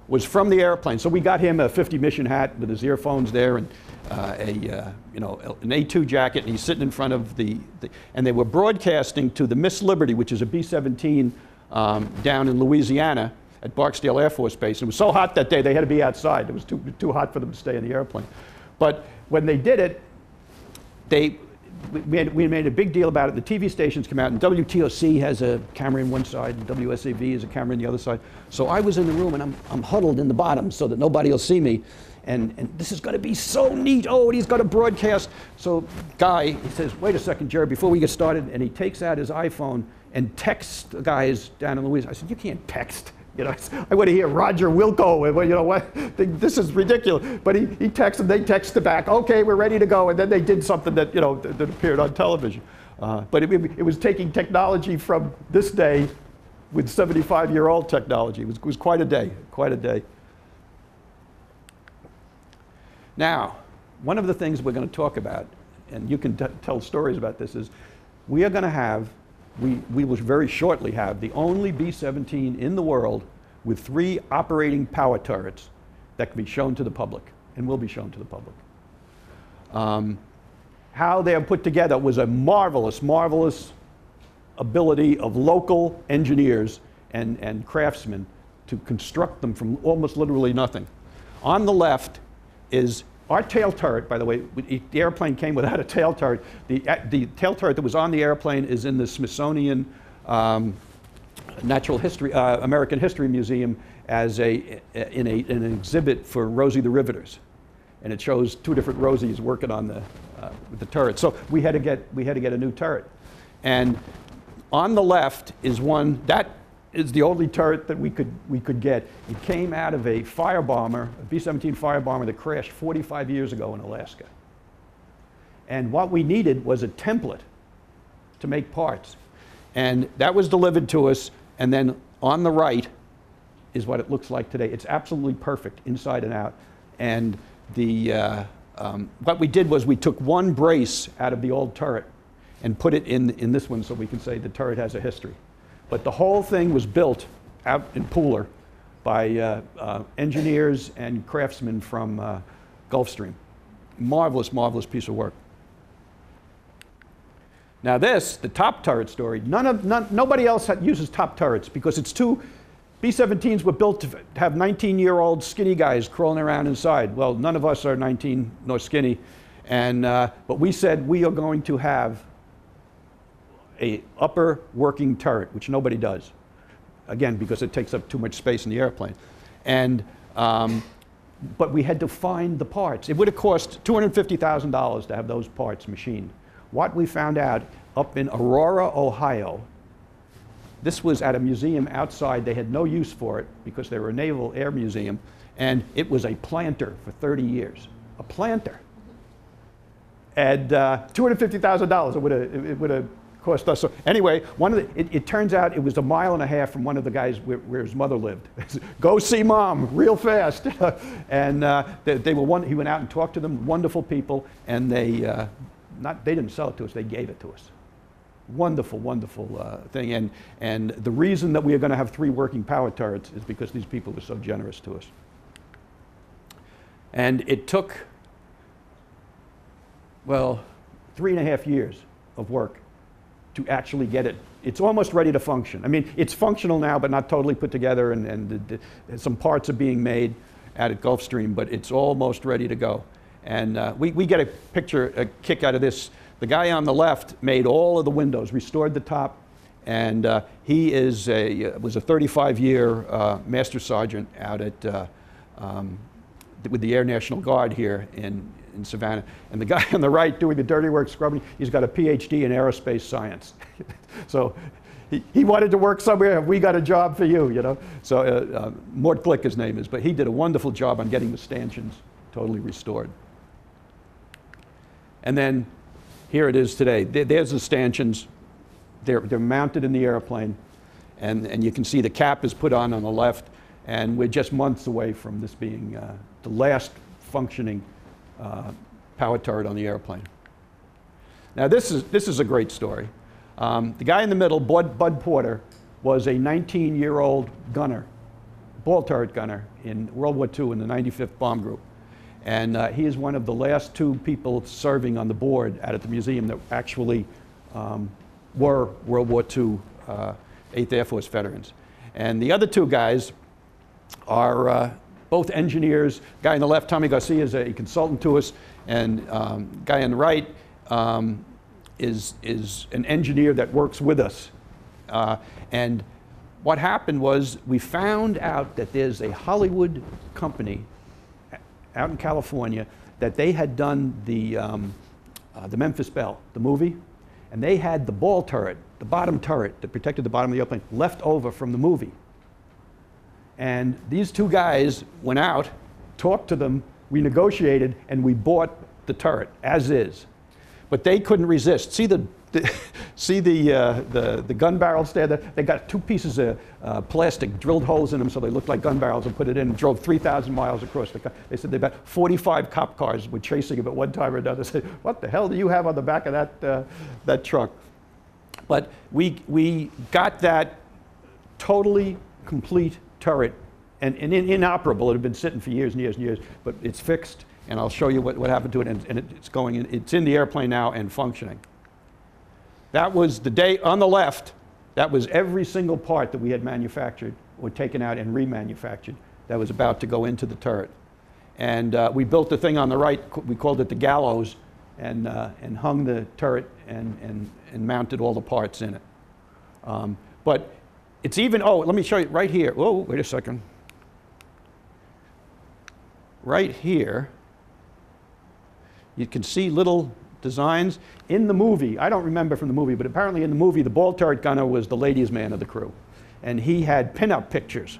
was from the airplane. So we got him a 50 mission hat with his earphones there and uh, a uh, you know an A2 jacket, and he's sitting in front of the, the, and they were broadcasting to the Miss Liberty, which is a B-17 um, down in Louisiana at Barksdale Air Force Base. And it was so hot that day they had to be outside. It was too too hot for them to stay in the airplane. But when they did it, they we made, we made a big deal about it. The TV stations come out, and WTOC has a camera in one side, and WSAV has a camera in the other side. So I was in the room, and I'm, I'm huddled in the bottom so that nobody will see me. And, and this is going to be so neat. Oh, he's going to broadcast. So, Guy, he says, wait a second, Jerry, before we get started. And he takes out his iPhone and texts the guys down in Louisiana. I said, you can't text. You know, I want to hear Roger Wilco. You know what? This is ridiculous. But he, he texts them. They texted back. Okay, we're ready to go. And then they did something that you know that, that appeared on television. Uh, but it, it, was taking technology from this day with 75-year-old technology. It was, it was quite a day. Quite a day. Now, one of the things we're going to talk about, and you can tell stories about this, is we are going to have, we, we will very shortly have, the only B 17 in the world with three operating power turrets that can be shown to the public and will be shown to the public. Um, how they are put together was a marvelous, marvelous ability of local engineers and, and craftsmen to construct them from almost literally nothing. On the left is our tail turret, by the way, the airplane came without a tail turret. The, the tail turret that was on the airplane is in the Smithsonian um, Natural History, uh, American History Museum as a, in, a, in an exhibit for Rosie the Riveters. And it shows two different Rosies working on the, uh, the turret. So we had, to get, we had to get a new turret. And on the left is one, that is the only turret that we could, we could get. It came out of a fire bomber, a B 17 fire bomber that crashed 45 years ago in Alaska. And what we needed was a template to make parts. And that was delivered to us, and then on the right is what it looks like today. It's absolutely perfect inside and out. And the, uh, um, what we did was we took one brace out of the old turret and put it in, in this one so we can say the turret has a history. But the whole thing was built out in Pooler by uh, uh, engineers and craftsmen from uh, Gulfstream. Marvelous, marvelous piece of work. Now this, the top turret story, none of, none, nobody else uses top turrets because it's too, B-17s were built to have 19-year-old skinny guys crawling around inside. Well, none of us are 19 nor skinny, and, uh, but we said we are going to have a upper working turret, which nobody does. Again, because it takes up too much space in the airplane. And, um, but we had to find the parts. It would have cost $250,000 to have those parts machined. What we found out up in Aurora, Ohio, this was at a museum outside. They had no use for it because they were a Naval Air Museum, and it was a planter for 30 years. A planter. And uh, $250,000 it would have cost us. So anyway, one of the, it, it, turns out it was a mile and a half from one of the guys where, where his mother lived. Go see mom, real fast. and uh, they, they, were one, he went out and talked to them, wonderful people, and they, uh, not, they didn't sell it to us, they gave it to us. Wonderful, wonderful uh, thing. And, and the reason that we are going to have three working power turrets is because these people were so generous to us. And it took, well, three and a half years of work to actually get it. It's almost ready to function. I mean, it's functional now, but not totally put together, and, and the, the, some parts are being made out at Gulfstream, but it's almost ready to go. And uh, we, we get a picture, a kick out of this. The guy on the left made all of the windows, restored the top, and uh, he is a, uh, was a 35-year uh, master sergeant out at, uh, um, with the Air National Guard here in, in Savannah. And the guy on the right doing the dirty work scrubbing, he's got a PhD in aerospace science. so he, he wanted to work somewhere, we got a job for you, you know? So uh, uh, Mort Glick, his name is, but he did a wonderful job on getting the stanchions totally restored. And then here it is today. There's the stanchions. They're, they're mounted in the airplane, and, and you can see the cap is put on on the left, and we're just months away from this being uh, the last functioning uh, power turret on the airplane. Now, this is, this is a great story. Um, the guy in the middle, Bud, Bud Porter, was a 19 year old gunner, ball turret gunner in World War II in the 95th Bomb Group. And uh, he is one of the last two people serving on the board out at the museum that actually um, were World War II uh, 8th Air Force veterans. And the other two guys are uh, both engineers. Guy on the left, Tommy Garcia, is a consultant to us, and um, guy on the right um, is, is an engineer that works with us. Uh, and what happened was we found out that there's a Hollywood company out in California that they had done the, um, uh, the Memphis Belle, the movie, and they had the ball turret, the bottom turret that protected the bottom of the airplane, left over from the movie. And these two guys went out, talked to them, we negotiated, and we bought the turret as is. But they couldn't resist. See the the- see the, uh, the, the gun barrels there? They they got two pieces of uh, plastic, drilled holes in them so they looked like gun barrels and put it in, and drove 3,000 miles across the country. They said they about 45 cop cars were chasing him at one time or another. Said, what the hell do you have on the back of that, uh, that truck? But we, we got that totally complete turret and, and in- inoperable. It had been sitting for years and years and years, but it's fixed, and I'll show you what, what happened to it, and, and it's going, in, it's in the airplane now and functioning. That was the day on the left, that was every single part that we had manufactured or taken out and remanufactured that was about to go into the turret. And uh, we built the thing on the right, we called it the gallows, and, uh, and hung the turret and, and, and mounted all the parts in it. Um, but it's even, oh, let me show you right here. Oh, wait a second. Right here, you can see little designs. In the movie, I don't remember from the movie, but apparently in the movie, the ball turret gunner was the ladies' man of the crew. And he had pinup pictures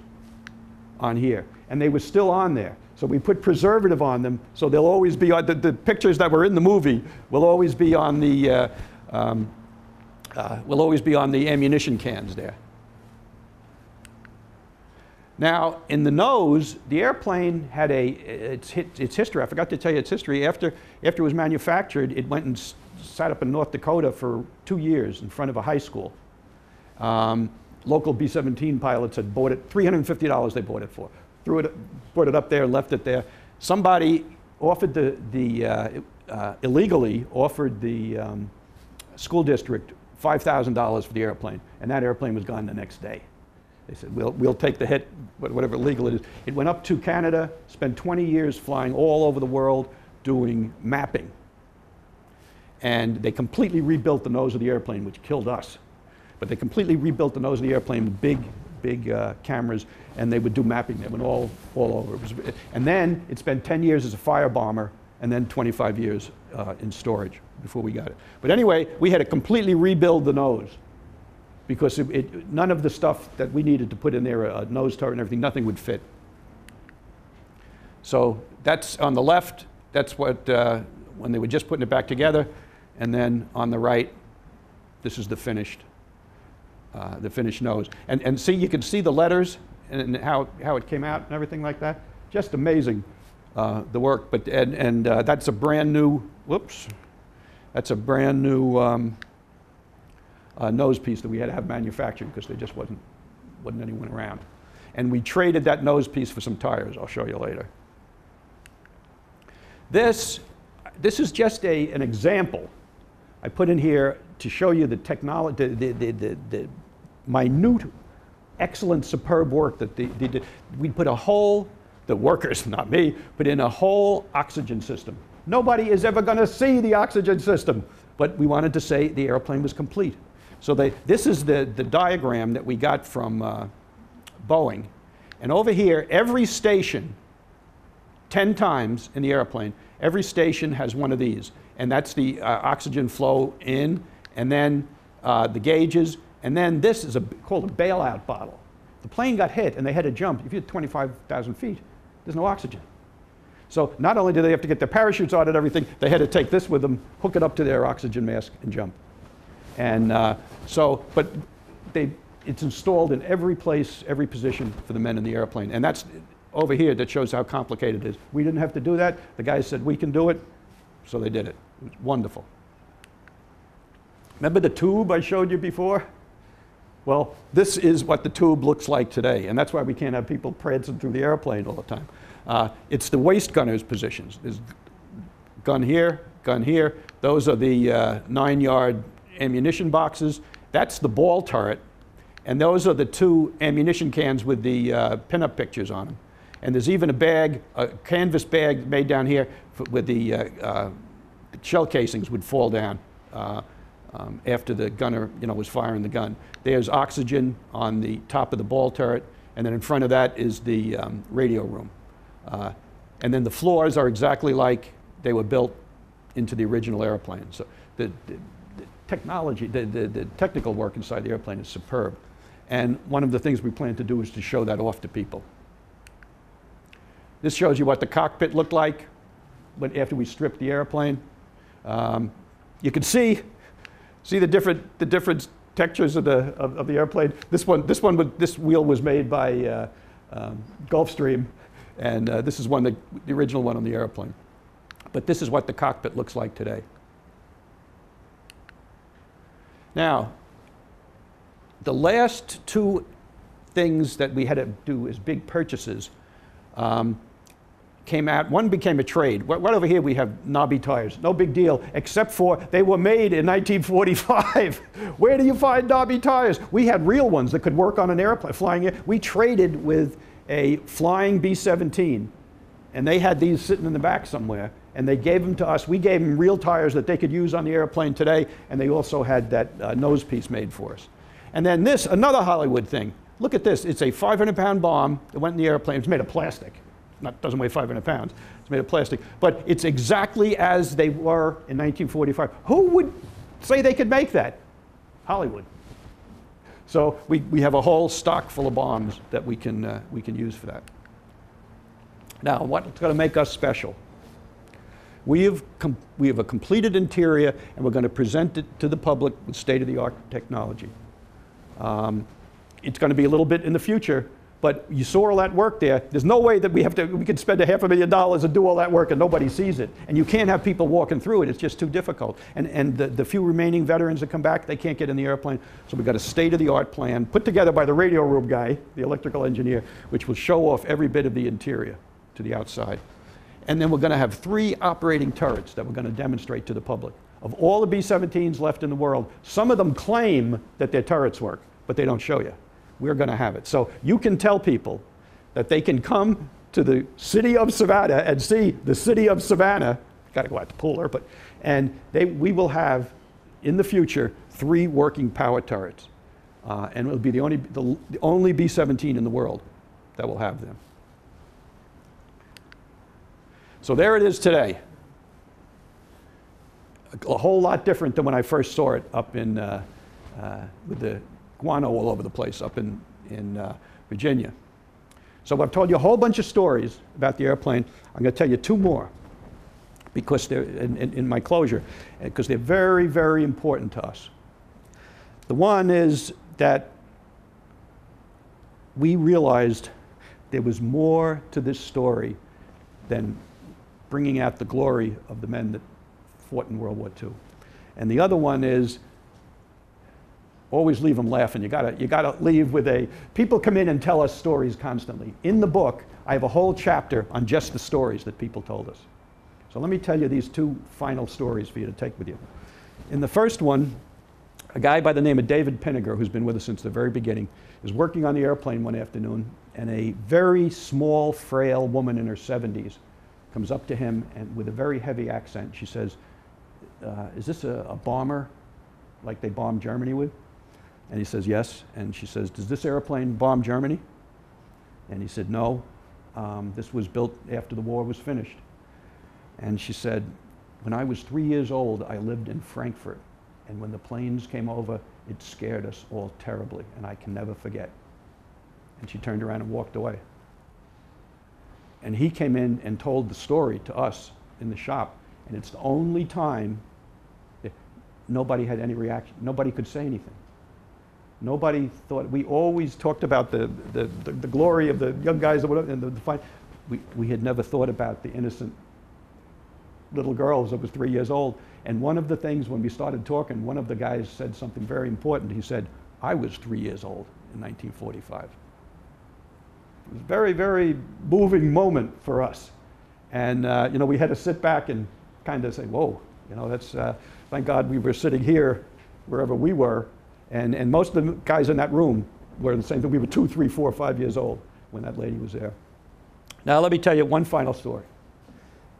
on here, and they were still on there. So we put preservative on them, so they'll always be on, the, the pictures that were in the movie will always be on the, uh, um, uh, will always be on the ammunition cans there. Now, in the nose, the airplane had a, its, its history, I forgot to tell you its history. After, after it was manufactured, it went and sat up in North Dakota for two years in front of a high school. Um, local B 17 pilots had bought it, $350 they bought it for. Threw it, brought it up there, left it there. Somebody offered the, the uh, uh, illegally offered the um, school district $5,000 for the airplane, and that airplane was gone the next day. They said, we'll, we'll take the hit, whatever legal it is. It went up to Canada, spent 20 years flying all over the world doing mapping. And they completely rebuilt the nose of the airplane, which killed us. But they completely rebuilt the nose of the airplane with big, big uh, cameras, and they would do mapping. They went all, all over. Was, and then it spent 10 years as a fire bomber, and then 25 years uh, in storage before we got it. But anyway, we had to completely rebuild the nose because it, it, none of the stuff that we needed to put in there, a nose turret and everything, nothing would fit. So that's on the left, that's what, uh, when they were just putting it back together. And then on the right, this is the finished, uh, the finished nose. And, and see, you can see the letters and, and how, how it came out and everything like that. Just amazing, uh, the work. But, and, and uh, that's a brand new, whoops, that's a brand new um, uh, nose piece that we had to have manufactured because there just wasn't, wasn't anyone around. And we traded that nose piece for some tires. I'll show you later. This, this is just a, an example I put in here to show you the technology, the, the, the, the minute, excellent, superb work that they did. We put a whole, the workers, not me, put in a whole oxygen system. Nobody is ever going to see the oxygen system, but we wanted to say the airplane was complete. So they, this is the, the diagram that we got from uh, Boeing. And over here, every station 10 times in the airplane, every station has one of these. And that's the uh, oxygen flow in, and then uh, the gauges, and then this is a, called a bailout bottle. The plane got hit and they had to jump. If you're 25,000 feet, there's no oxygen. So not only do they have to get their parachutes out and everything, they had to take this with them, hook it up to their oxygen mask, and jump. And uh, so, but they, it's installed in every place, every position for the men in the airplane. And that's over here that shows how complicated it is. We didn't have to do that. The guys said, we can do it, so they did it. It was wonderful. Remember the tube I showed you before? Well, this is what the tube looks like today, and that's why we can't have people prancing through the airplane all the time. Uh, it's the waist gunner's positions. There's gun here, gun here. Those are the uh, nine-yard ammunition boxes. That's the ball turret, and those are the two ammunition cans with the uh, pinup pictures on them. And there's even a bag, a canvas bag made down here for, with the uh, uh, shell casings would fall down uh, um, after the gunner, you know, was firing the gun. There's oxygen on the top of the ball turret, and then in front of that is the um, radio room. Uh, and then the floors are exactly like they were built into the original airplane. So the, the, the technology, the, the, the technical work inside the airplane is superb. And one of the things we plan to do is to show that off to people. This shows you what the cockpit looked like when, after we stripped the airplane. Um, you can see See the different, the different textures of the, of, of the airplane? This one, this one, this wheel was made by uh, um, Gulfstream, and uh, this is one, that, the original one on the airplane. But this is what the cockpit looks like today. Now, the last two things that we had to do as big purchases um, came out. One became a trade. Right over here we have knobby tires. No big deal, except for they were made in 1945. Where do you find knobby tires? We had real ones that could work on an airplane flying. We traded with a flying B-17, and they had these sitting in the back somewhere. And they gave them to us. We gave them real tires that they could use on the airplane today, and they also had that uh, nose piece made for us. And then this, another Hollywood thing. Look at this. It's a 500 pound bomb that went in the airplane. It's made of plastic. Not, doesn't weigh 500 pounds. It's made of plastic. But it's exactly as they were in 1945. Who would say they could make that? Hollywood. So we, we have a whole stock full of bombs that we can, uh, we can use for that. Now, what's going to make us special? We have, we have a completed interior, and we're going to present it to the public with state-of-the-art technology. Um, it's going to be a little bit in the future, but you saw all that work there. There's no way that we have to, we could spend a half a million dollars and do all that work and nobody sees it. And you can't have people walking through it. It's just too difficult. And, and the, the few remaining veterans that come back, they can't get in the airplane. So we've got a state-of-the-art plan put together by the radio room guy, the electrical engineer, which will show off every bit of the interior to the outside. And then we're going to have three operating turrets that we're going to demonstrate to the public. Of all the B-17s left in the world, some of them claim that their turrets work, but they don't show you. We're going to have it. So you can tell people that they can come to the city of Savannah and see the city of Savannah. Got to go out to Pooler, but and they, we will have in the future three working power turrets, uh, and it'll be the only the, the only B-17 in the world that will have them. So there it is today. A, whole lot different than when I first saw it up in, uh, uh, with the guano all over the place up in, in uh, Virginia. So I've told you a whole bunch of stories about the airplane. I'm going to tell you two more because they're in, in, in my closure, because they're very, very important to us. The one is that we realized there was more to this story than bringing out the glory of the men that fought in World War II. And the other one is always leave them laughing. You gotta, you gotta leave with a. People come in and tell us stories constantly. In the book, I have a whole chapter on just the stories that people told us. So let me tell you these two final stories for you to take with you. In the first one, a guy by the name of David Pinniger, who's been with us since the very beginning, is working on the airplane one afternoon, and a very small, frail woman in her 70s comes up to him and with a very heavy accent, she says, uh, Is this a, a bomber like they bombed Germany with? And he says, Yes. And she says, Does this airplane bomb Germany? And he said, No. Um, this was built after the war was finished. And she said, When I was three years old, I lived in Frankfurt. And when the planes came over, it scared us all terribly, and I can never forget. And she turned around and walked away. And he came in and told the story to us in the shop. And it's the only time nobody had any reaction. Nobody could say anything. Nobody thought, we always talked about the, the, the, the glory of the young guys and whatever, and the, the fight. We, we had never thought about the innocent little girls that was three years old. And one of the things when we started talking, one of the guys said something very important. He said, I was three years old in 1945. It was a very, very moving moment for us. And, uh, you know, we had to sit back and kind of say, whoa, you know, that's, uh, thank God we were sitting here wherever we were. And, and most of the guys in that room were the same thing. We were two, three, four, five years old when that lady was there. Now, let me tell you one final story.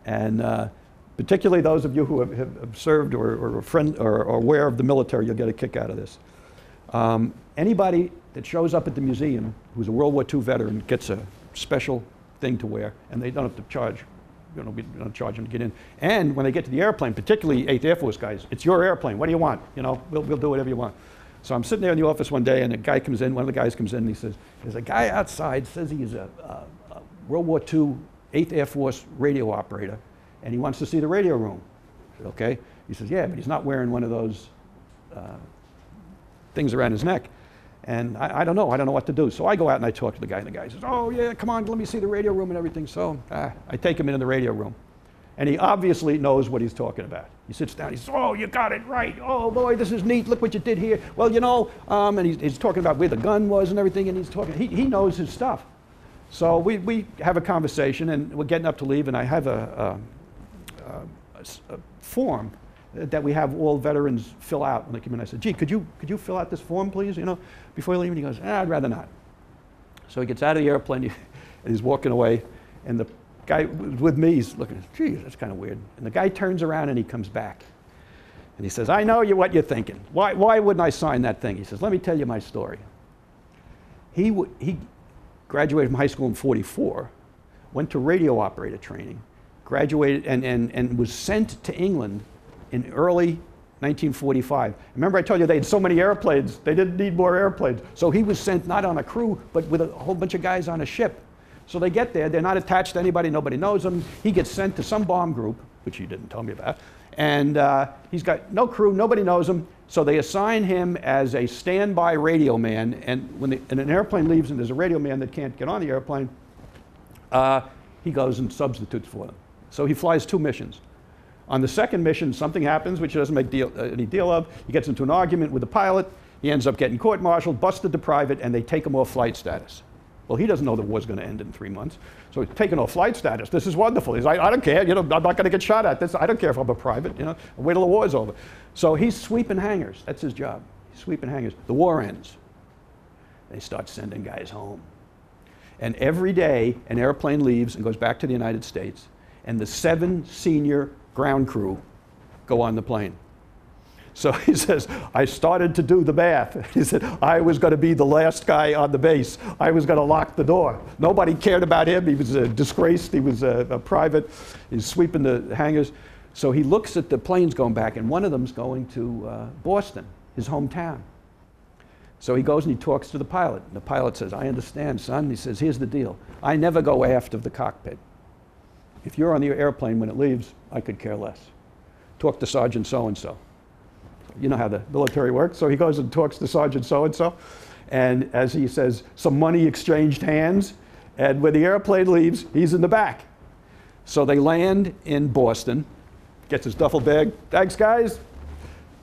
And uh, particularly those of you who have, have, served or, or, friend, or, or aware of the military, you'll get a kick out of this. Um, anybody that shows up at the museum who's a World War II veteran gets a special thing to wear, and they don't have to charge. You know, we don't charge them to get in. And when they get to the airplane, particularly 8th Air Force guys, it's your airplane. What do you want? You know, we'll, we'll do whatever you want. So I'm sitting there in the office one day, and a guy comes in. One of the guys comes in, and he says, "There's a guy outside says he's a, a, a World War II 8th Air Force radio operator, and he wants to see the radio room." "Okay." He says, "Yeah, but he's not wearing one of those uh, things around his neck. And I, I don't know. I don't know what to do. So I go out and I talk to the guy, and the guy says, "Oh yeah, come on, let me see the radio room and everything." So uh, I take him into the radio room, and he obviously knows what he's talking about. He sits down. He says, "Oh, you got it right. Oh boy, this is neat. Look what you did here. Well, you know," um, and he's, he's talking about where the gun was and everything, and he's talking. He, he knows his stuff. So we, we have a conversation, and we're getting up to leave, and I have a form that we have all veterans fill out when they come in. I said, gee, could you, could you fill out this form, please, you know, before you leave? And he goes, ah, I'd rather not. So he gets out of the airplane, and he's walking away, and the guy with me, he's looking, gee, that's kind of weird. And the guy turns around and he comes back. And he says, I know you, what you're thinking. Why, why wouldn't I sign that thing? He says, let me tell you my story. He, he graduated from high school in 44, went to radio operator training, graduated and, and, and was sent to England in early 1945. Remember I told you they had so many airplanes, they didn't need more airplanes. So he was sent not on a crew, but with a whole bunch of guys on a ship. So they get there, they're not attached to anybody, nobody knows them. He gets sent to some bomb group, which he didn't tell me about, and uh, he's got no crew, nobody knows him. So they assign him as a standby radio man, and when the, and an airplane leaves and there's a radio man that can't get on the airplane, uh, he goes and substitutes for them. So he flies two missions. On the second mission, something happens which he doesn't make deal, uh, any deal of. He gets into an argument with the pilot. He ends up getting court-martialed, busted to private, and they take him off flight status. Well, he doesn't know the war's going to end in three months. So he's taken off flight status. This is wonderful. He's like, I don't care. You know, I'm not going to get shot at. This, I don't care if I'm a private. You know, wait till the war's over. So he's sweeping hangars. That's his job. He's sweeping hangars. The war ends. They start sending guys home. And every day, an airplane leaves and goes back to the United States, and the seven senior ground crew go on the plane. So he says, I started to do the math. He said, I was going to be the last guy on the base. I was going to lock the door. Nobody cared about him. He was uh, disgraced. He was a, a private. He's sweeping the hangars. So he looks at the planes going back, and one of them's going to uh, Boston, his hometown. So he goes and he talks to the pilot. And the pilot says, I understand, son. He says, Here's the deal I never go aft of the cockpit. If you're on the airplane when it leaves, I could care less. Talk to Sergeant so and so. You know how the military works. So he goes and talks to Sergeant so and so. And as he says, some money exchanged hands. And when the airplane leaves, he's in the back. So they land in Boston, gets his duffel bag. Thanks, guys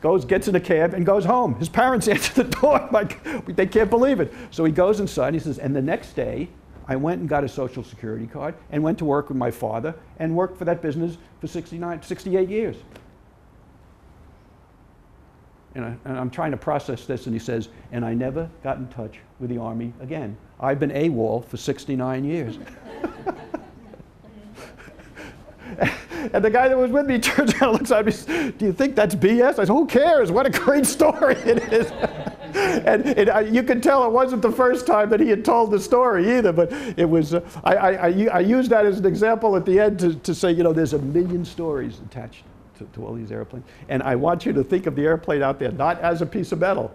goes, gets in a cab, and goes home. His parents answer the door like they can't believe it. So he goes inside. He says, and the next day, I went and got a social security card and went to work with my father and worked for that business for 69, 68 years. And, I, and I'm trying to process this, and he says, and I never got in touch with the Army again. I've been AWOL for 69 years. And the guy that was with me turns around and looks at me Do you think that's BS? I said, Who cares? What a great story it is. and it, I, you can tell it wasn't the first time that he had told the story either, but it was, uh, I, I, I, I used that as an example at the end to, to say, you know, there's a million stories attached to, to all these airplanes. And I want you to think of the airplane out there not as a piece of metal,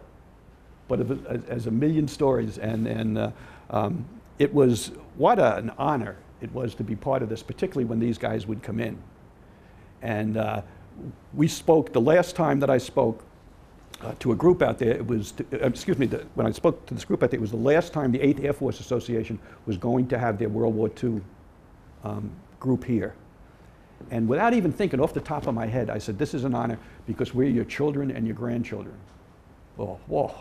but as, as a million stories. And, and uh, um, it was, what a- an honor it was to be part of this, particularly when these guys would come in. And uh, we spoke, the last time that I spoke uh, to a group out there, it was, to, uh, excuse me, the, when I spoke to this group out there, it was the last time the 8th Air Force Association was going to have their World War II um, group here. And without even thinking off the top of my head, I said, This is an honor because we're your children and your grandchildren. Oh, whoa.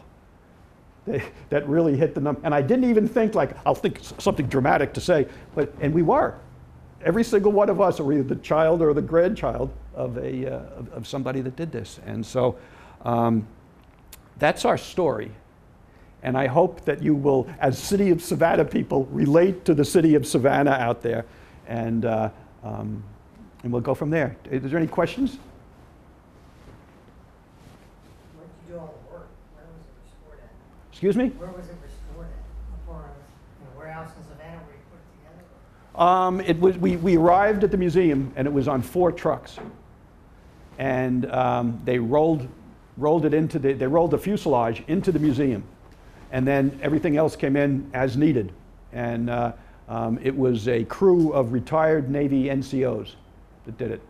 They, that really hit the number. And I didn't even think, like, I'll think something dramatic to say, but, and we were. Every single one of us are either the child or the grandchild of, a, uh, of, of somebody that did this. And so um, that's our story. And I hope that you will, as City of Savannah people, relate to the City of Savannah out there. And, uh, um, and we'll go from there. Is there any questions? Where did you do all the work? Where was it restored at? Excuse me? Where was it restored at? As far as, you know, where else in Savannah were you put it together? Um, it was, we, we arrived at the museum and it was on four trucks. And um, they rolled, rolled it into the, they rolled the fuselage into the museum. And then everything else came in as needed. And uh, um, it was a crew of retired Navy NCOs that did it.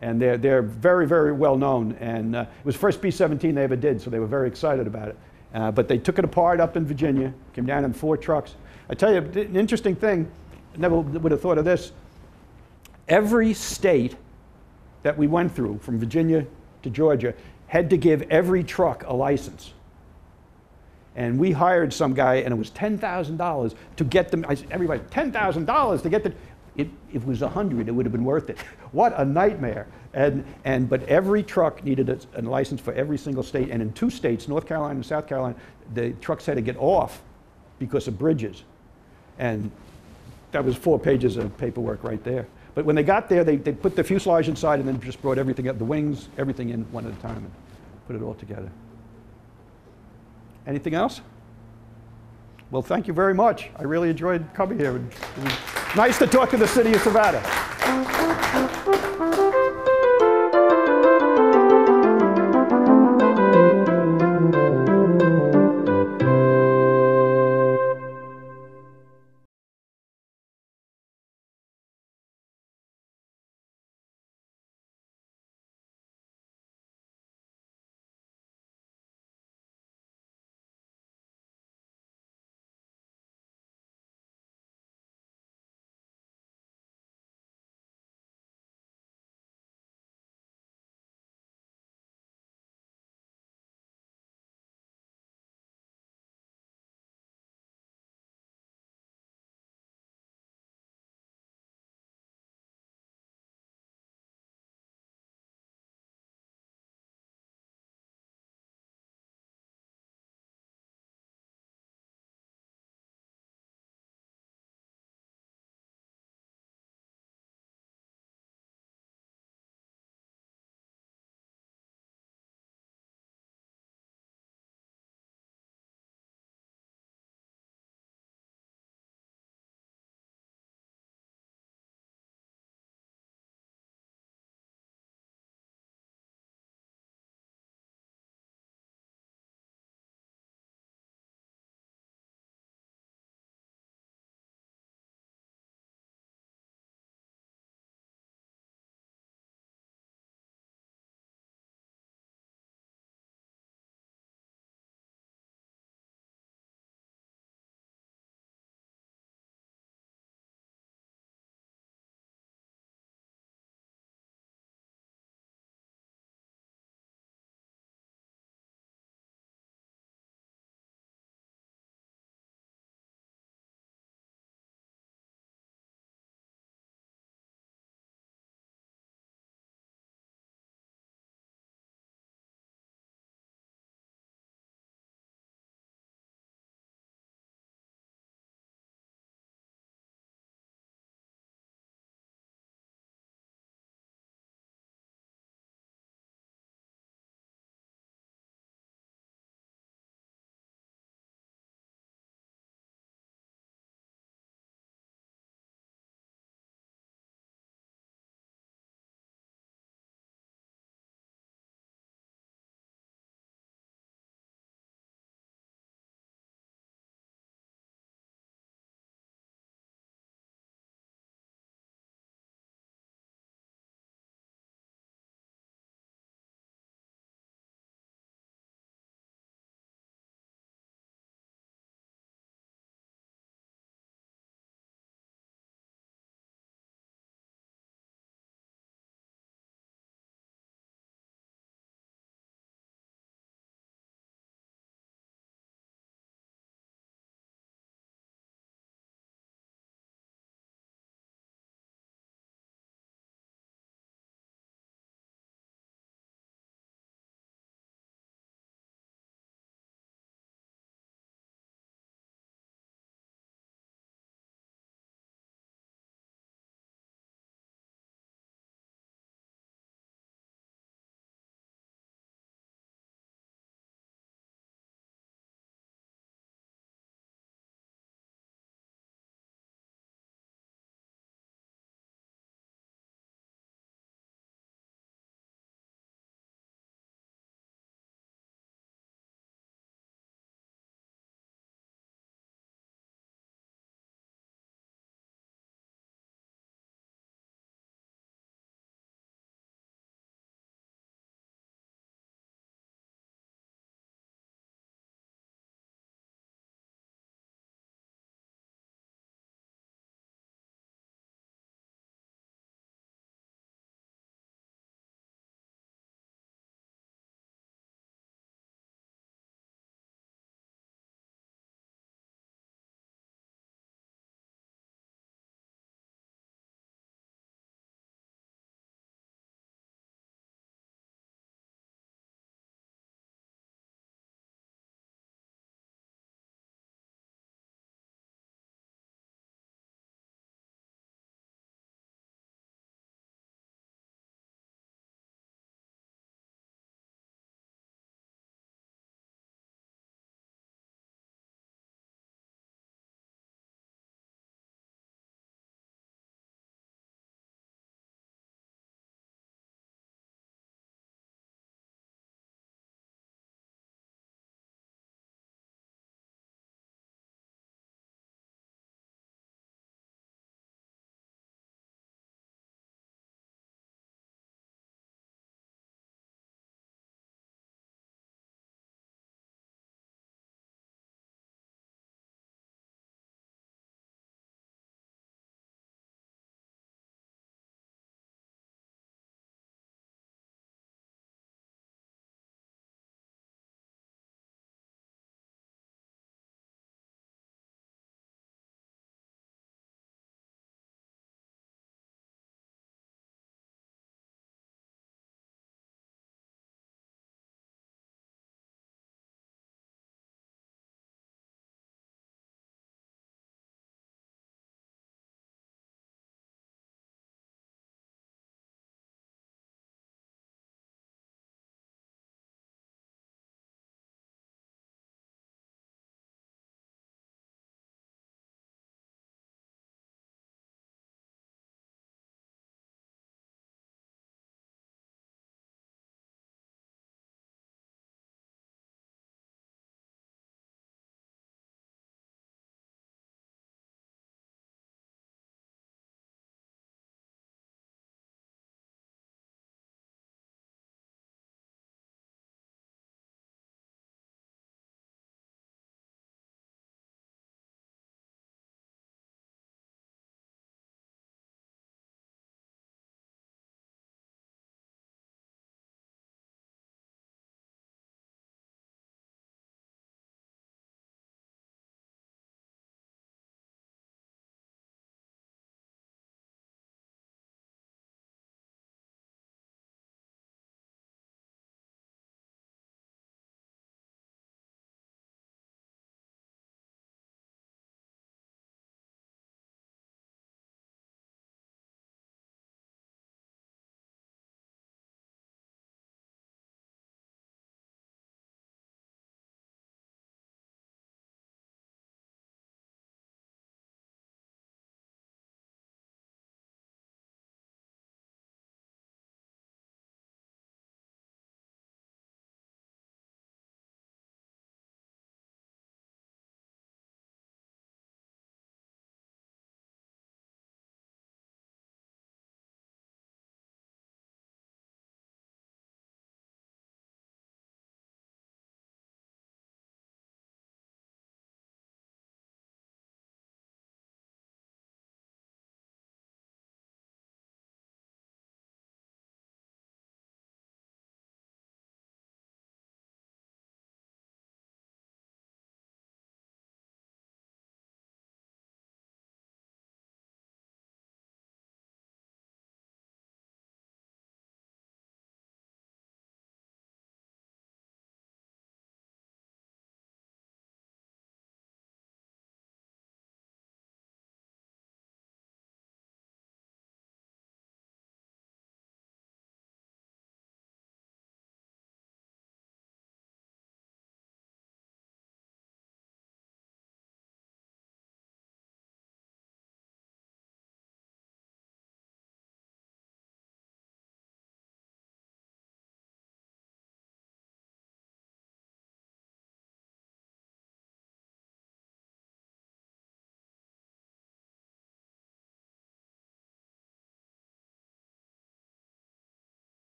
And they're, they're very, very well known. And uh, it was the first B-17 they ever did, so they were very excited about it. Uh, but they took it apart up in Virginia, came down in four trucks. I tell you, an interesting thing, never would have thought of this. Every state that we went through, from Virginia to Georgia, had to give every truck a license. And we hired some guy, and it was $10,000 to get them. I said, everybody, $10,000 to get the. It, if it was 100, it would have been worth it. What a nightmare. And, and, but every truck needed a, a license for every single state. And in two states, North Carolina and South Carolina, the trucks had to get off because of bridges. And that was four pages of paperwork right there. But when they got there, they, they put the fuselage inside and then just brought everything up, the wings, everything in one at a time and put it all together. Anything else? Well, thank you very much. I really enjoyed coming here. It was nice to talk to the city of Savannah.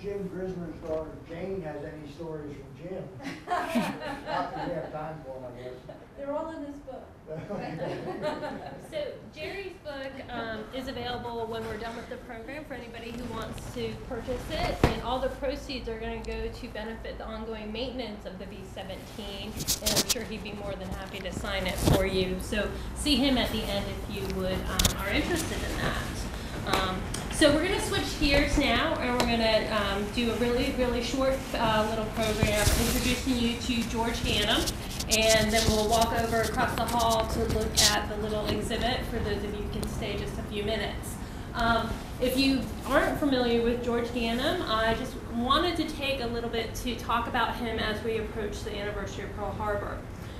Jim Grisner's daughter Jane has any stories from Jim. Not that we have time for them, I guess. They're all in this book. So Jerry's book um, is available when we're done with the program for anybody who wants to purchase it. And all the proceeds are going to go to benefit the ongoing maintenance of the B-17. And I'm sure he'd be more than happy to sign it for you. So see him at the end if you would um, are interested in that. Um, so we're going to switch gears now, and we're going to um, do a really, really short uh, little program introducing you to George Ganem, and then we'll walk over across the hall to look at the little exhibit for those of you who can stay just a few minutes. Um, if you aren't familiar with George Ganem, I just wanted to take a little bit to talk about him as we approach the anniversary of Pearl Harbor.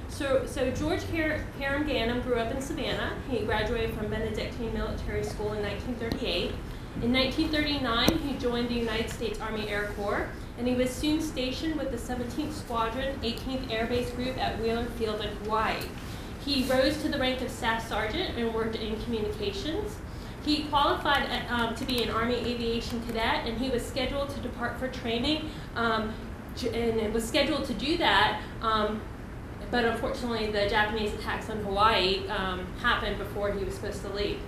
So, so George Karam Ganem grew up in Savannah. He graduated from Benedictine Military School in 1938. In 1939, he joined the United States Army Air Corps, and he was soon stationed with the 17th Squadron, 18th Air Base Group at Wheeler Field in Hawaii. He rose to the rank of staff sergeant and worked in communications. He qualified um, to be an Army aviation cadet, and he was scheduled to depart for training, um, and was scheduled to do that. Um, but unfortunately, the Japanese attacks on Hawaii um, happened before he was supposed to leave.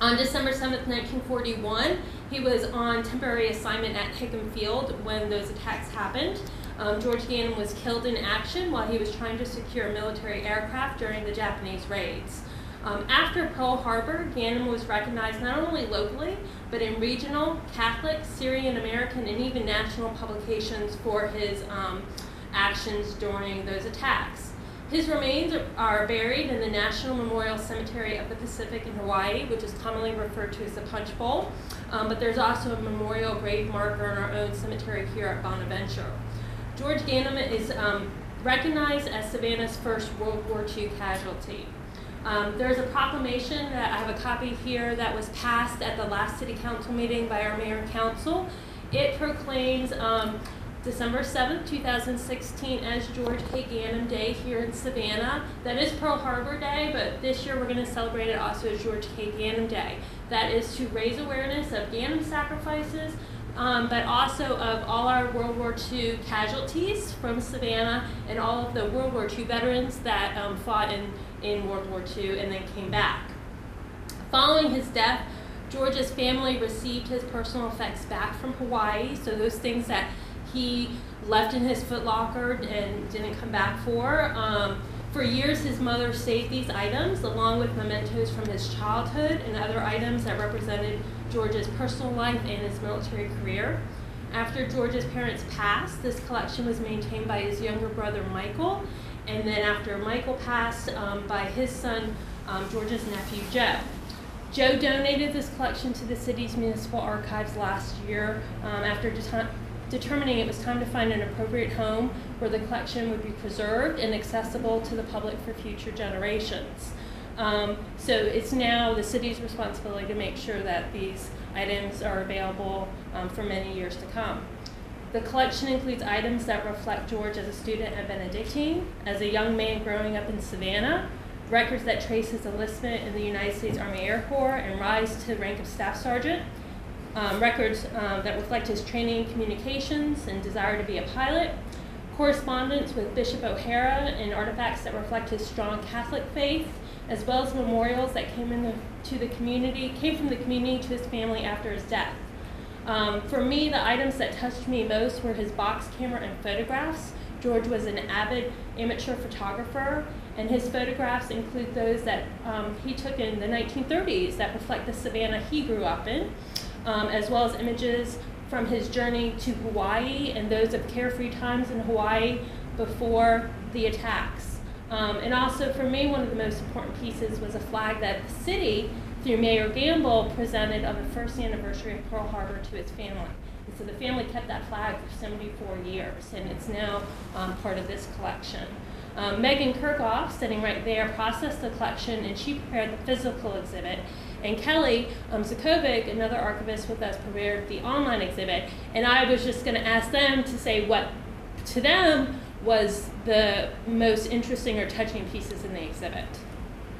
On December 7th, 1941, he was on temporary assignment at Hickam Field when those attacks happened. Um, George Ganem was killed in action while he was trying to secure military aircraft during the Japanese raids. Um, after Pearl Harbor, Ganem was recognized not only locally, but in regional, Catholic, Syrian American, and even national publications for his um, actions during those attacks. His remains are- buried in the National Memorial Cemetery of the Pacific in Hawaii, which is commonly referred to as the Punch Bowl. Um, but there's also a memorial grave marker in our own cemetery here at Bonaventure. George Ganem is um, recognized as Savannah's first World War II casualty. Um, there's a proclamation that I have a copy here that was passed at the last city council meeting by our mayor and council. It proclaims um, December 7th, 2016 as George K. Ganem Day here in Savannah. That is Pearl Harbor Day, but this year we're going to celebrate it also as George K. Ganem Day. That is to raise awareness of Ganem sacrifices, um, but also of all our World War II casualties from Savannah and all of the World War II veterans that um, fought in, in World War II and then came back. Following his death, George's family received his personal effects back from Hawaii, so those things that he left in his footlocker and didn't come back for. Um, for years, his mother saved these items along with mementos from his childhood and other items that represented George's personal life and his military career. After George's parents passed, this collection was maintained by his younger brother Michael, and then after Michael passed, um, by his son, um, George's nephew Joe. Joe donated this collection to the city's municipal archives last year um, after determining it was time to find an appropriate home where the collection would be preserved and accessible to the public for future generations. Um, so it's now the city's responsibility to make sure that these items are available um, for many years to come. The collection includes items that reflect George as a student at Benedictine, as a young man growing up in Savannah, records that trace his enlistment in the United States Army Air Corps and rise to the rank of staff sergeant, um, records um, that reflect his training in communications and desire to be a pilot, correspondence with Bishop O'Hara, and artifacts that reflect his strong Catholic faith, as well as memorials that came in the, to the community, came from the community to his family after his death. Um, for me, the items that touched me most were his box camera and photographs. George was an avid amateur photographer, and his photographs include those that um, he took in the 1930s that reflect the Savannah he grew up in, um, as well as images from his journey to Hawaii and those of carefree times in Hawaii before the attacks. Um, and also, for me, one of the most important pieces was a flag that the city, through Mayor Gamble, presented on the first anniversary of Pearl Harbor to his family. And so the family kept that flag for 74 years, and it's now um, part of this collection. Um, Megan Kirkhoff, sitting right there, processed the collection and she prepared the physical exhibit. And Kelly um, Sokovic, another archivist with us, prepared the online exhibit. And I was just going to ask them to say what, to them, was the most interesting or touching pieces in the exhibit.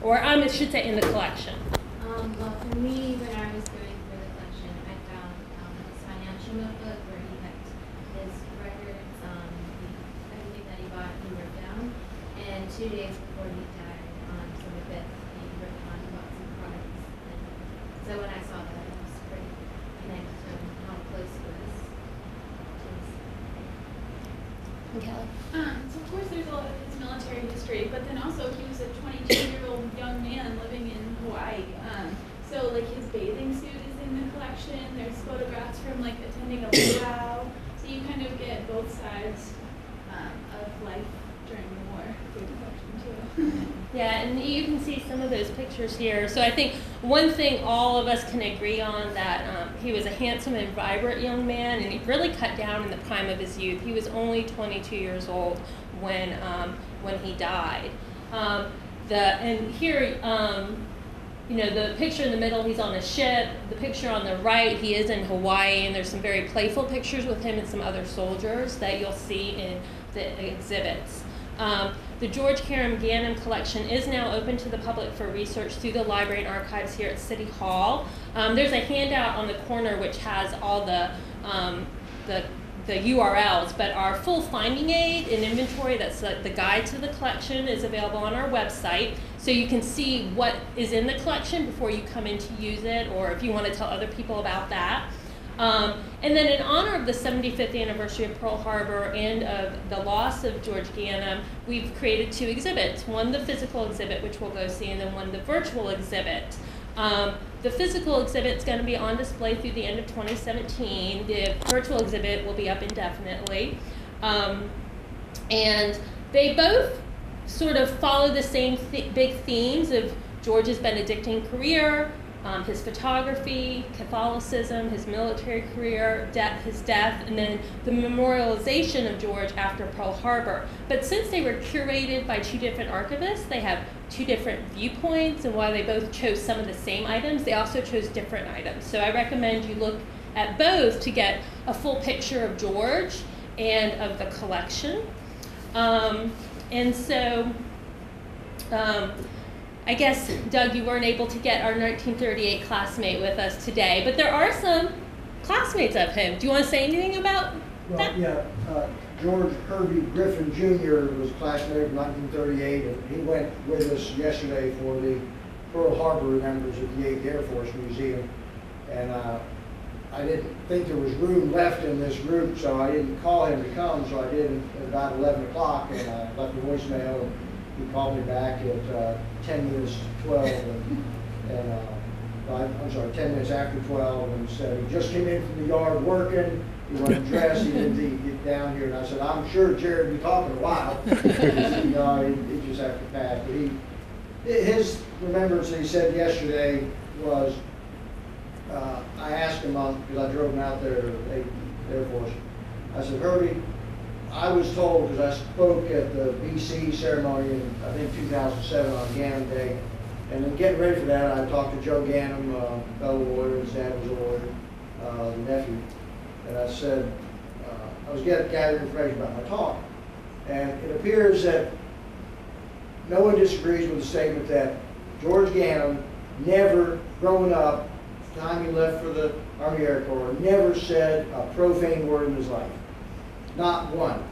Or um, I should say in the collection. Um, well, for me, when I was going through the collection, I found um, his financial notebook where he kept his records, um, everything that he bought, he wrote down. And two days So when I saw that, I was pretty connected to how close it was Kelly? Um, so of course there's a lot of his military history, but then also he was a 22-year-old young man living in Hawaii. Um, so like his bathing suit is in the collection. There's photographs from like attending a luau. So you kind of get both sides Yeah, and you can see some of those pictures here. So I think one thing all of us can agree on that um, he was a handsome and vibrant young man, and he really cut down in the prime of his youth. He was only 22 years old when um, when he died. Um, the and here. Um, you know, the picture in the middle, he's on a ship. The picture on the right, he is in Hawaii, and there's some very playful pictures with him and some other soldiers that you'll see in the exhibits. Um, the George Karam Ganem collection is now open to the public for research through the library and archives here at City Hall. Um, there's a handout on the corner which has all the, um, the, the URLs, but our full finding aid and inventory, that's the, the guide to the collection, is available on our website. So you can see what is in the collection before you come in to use it, or if you want to tell other people about that. Um, and then in honor of the 75th anniversary of Pearl Harbor and of the loss of George Ganem, we've created two exhibits. One, the physical exhibit, which we'll go see, and then one, the virtual exhibit. Um, the physical exhibit is going to be on display through the end of 2017. The virtual exhibit will be up indefinitely. Um, and they both sort of follow the same th- big themes of George's Benedictine career, um, his photography, Catholicism, his military career, his death, and then the memorialization of George after Pearl Harbor. But since they were curated by two different archivists, they have two different viewpoints, and while they both chose some of the same items, they also chose different items. So I recommend you look at both to get a full picture of George and of the collection. Um, and so, um, I guess, Doug, you weren't able to get our 1938 classmate with us today, but there are some classmates of him. Do you want to say anything about Well, that? yeah, uh, George Herbie Griffin Jr. was classmate of 1938, and he went with us yesterday for the Pearl Harbor Remembers at the 8th Air Force Museum. And uh, I didn't think there was room left in this group, so I didn't call him to come, so I did at about 11 o'clock, and I left a voicemail, and he called me back at uh, 10 minutes to 12, and, and uh, I- I'm sorry, 10 minutes after 12, and said, he just came in from the yard working, he wasn't dressed, he didn't think he'd get down here, and I said, I'm sure Jared will be talking a while. He No, he, he just had to pass, but he, his remembrance, that he said yesterday was, uh, I asked him because I drove him out there, they, Air Force, I said, Herbie, I was told, because I spoke at the BC ceremony in, I think, 2007 on Ganem Day, and then getting ready for that, I talked to Joe Ganem, uh, fellow lawyer, his dad was a lawyer, uh, the nephew, and I said, uh, I was getting, gathering information about my talk, and it appears that no one disagrees with the statement that George Ganem never, growing up, the time he left for the Army Air Corps, never said a profane word in his life. Not one.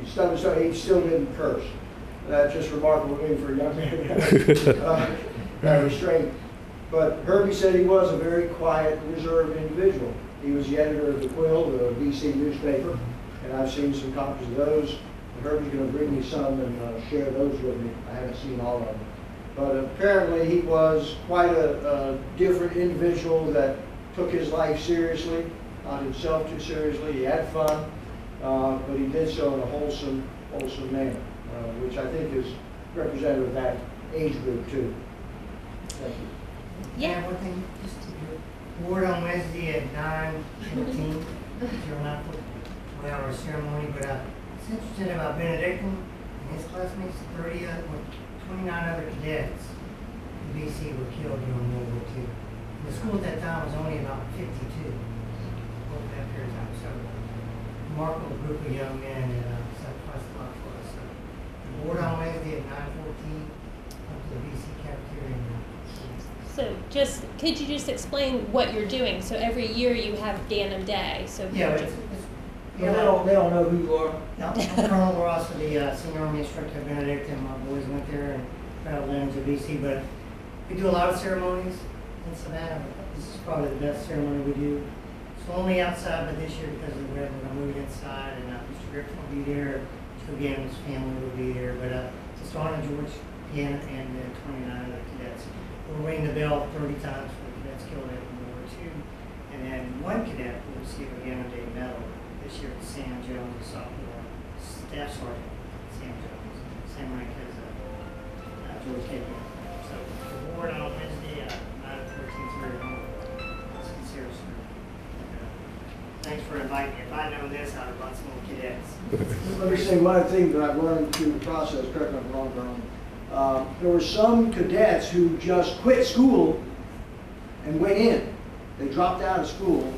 He still, so he still didn't curse. That's just remarkable to me for a young man. uh, that restraint. But Herbie said he was a very quiet, reserved individual. He was the editor of the Quill, the BC newspaper, and I've seen some copies of those. And Herbie's going to bring me some and uh, share those with me. I haven't seen all of them. But apparently he was quite a, a different individual that took his life seriously, not himself too seriously. He had fun, uh, but he did so in a wholesome, wholesome manner, uh, which I think is representative of that age group too. Thank you. Yeah. one thing, just word on Wednesday at 9:15. 15, not ceremony, but uh, it's interesting about Benedictine and his classmates, 30 uh, other, 29 other cadets in BC were killed during World War II. The school at that time was only about 52 remarkable group of young men that, uh, sacrificed a lot for us, so. the Board on Wednesday at nine fourteen, up to the BC cafeteria and, uh, So just, could you just explain what you're doing? So every year you have Ganem Day, so. Yeah, but it's, it's. They don't, they don't know who you are. No, I'm Colonel Ross, the uh, senior army instructor at Benedict, and my boys went there and traveled in to BC, but we do a lot of ceremonies in Savannah. This is probably the best ceremony we do. Only outside, but this year because of the weather, gonna move inside, and uh, Mr. Griffin will be there, Mr. Ganem's family will be there, but uh, it's and George Ganem and then twenty-nine other cadets. We'll ring the bell thirty times for the cadets killed in World War II, and then one cadet will receive a Gannon Day medal. This year it's Sam Jones, a sophomore, Staff Sergeant Sam Jones, same rank as uh, uh, George K. So, award on Wednesday, Thanks for inviting me. If I'd known this, I'd have brought some more cadets. Let me say one other thing that I've learned through the process, correct me if I'm wrong, Brian. Uh, There were some cadets who just quit school and went in. They dropped out of school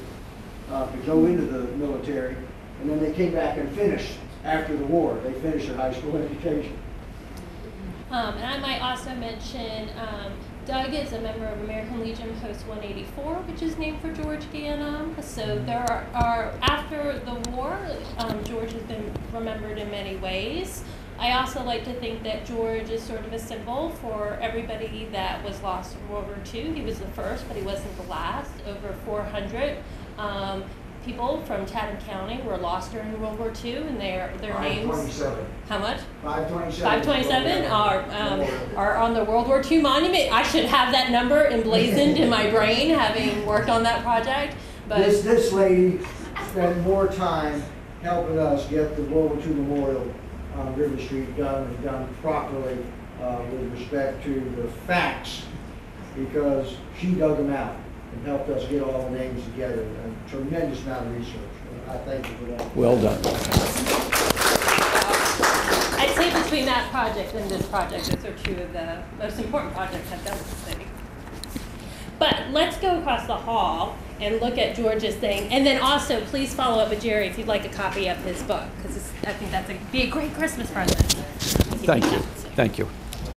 uh, to go into the military, and then they came back and finished after the war. They finished their high school education. Um, and I might also mention um, Doug is a member of American Legion Post 184, which is named for George Ganem. So there are, are after the war, um, George has been remembered in many ways. I also like to think that George is sort of a symbol for everybody that was lost in World War II. He was the first, but he wasn't the last. Over 400 um, people from Chatham County were lost during World War II, and their their names. 527. How much? 527. 527 are, um, are on the World War II monument. I should have that number emblazoned in my brain, having worked on that project. This, But this lady spent more time helping us get the World War II Memorial on River Street done and done properly uh, with respect to the facts, because she dug them out and helped us get all the names together, a tremendous amount of research. I thank you for that. Well done. I'd say between that project and this project, those are two of the most important projects I've done with the city. But let's go across the hall and look at George's thing. And then also, please follow up with Jerry if you'd like a copy of his book, because I think that's a, be a great Christmas present. Thank you, thank you.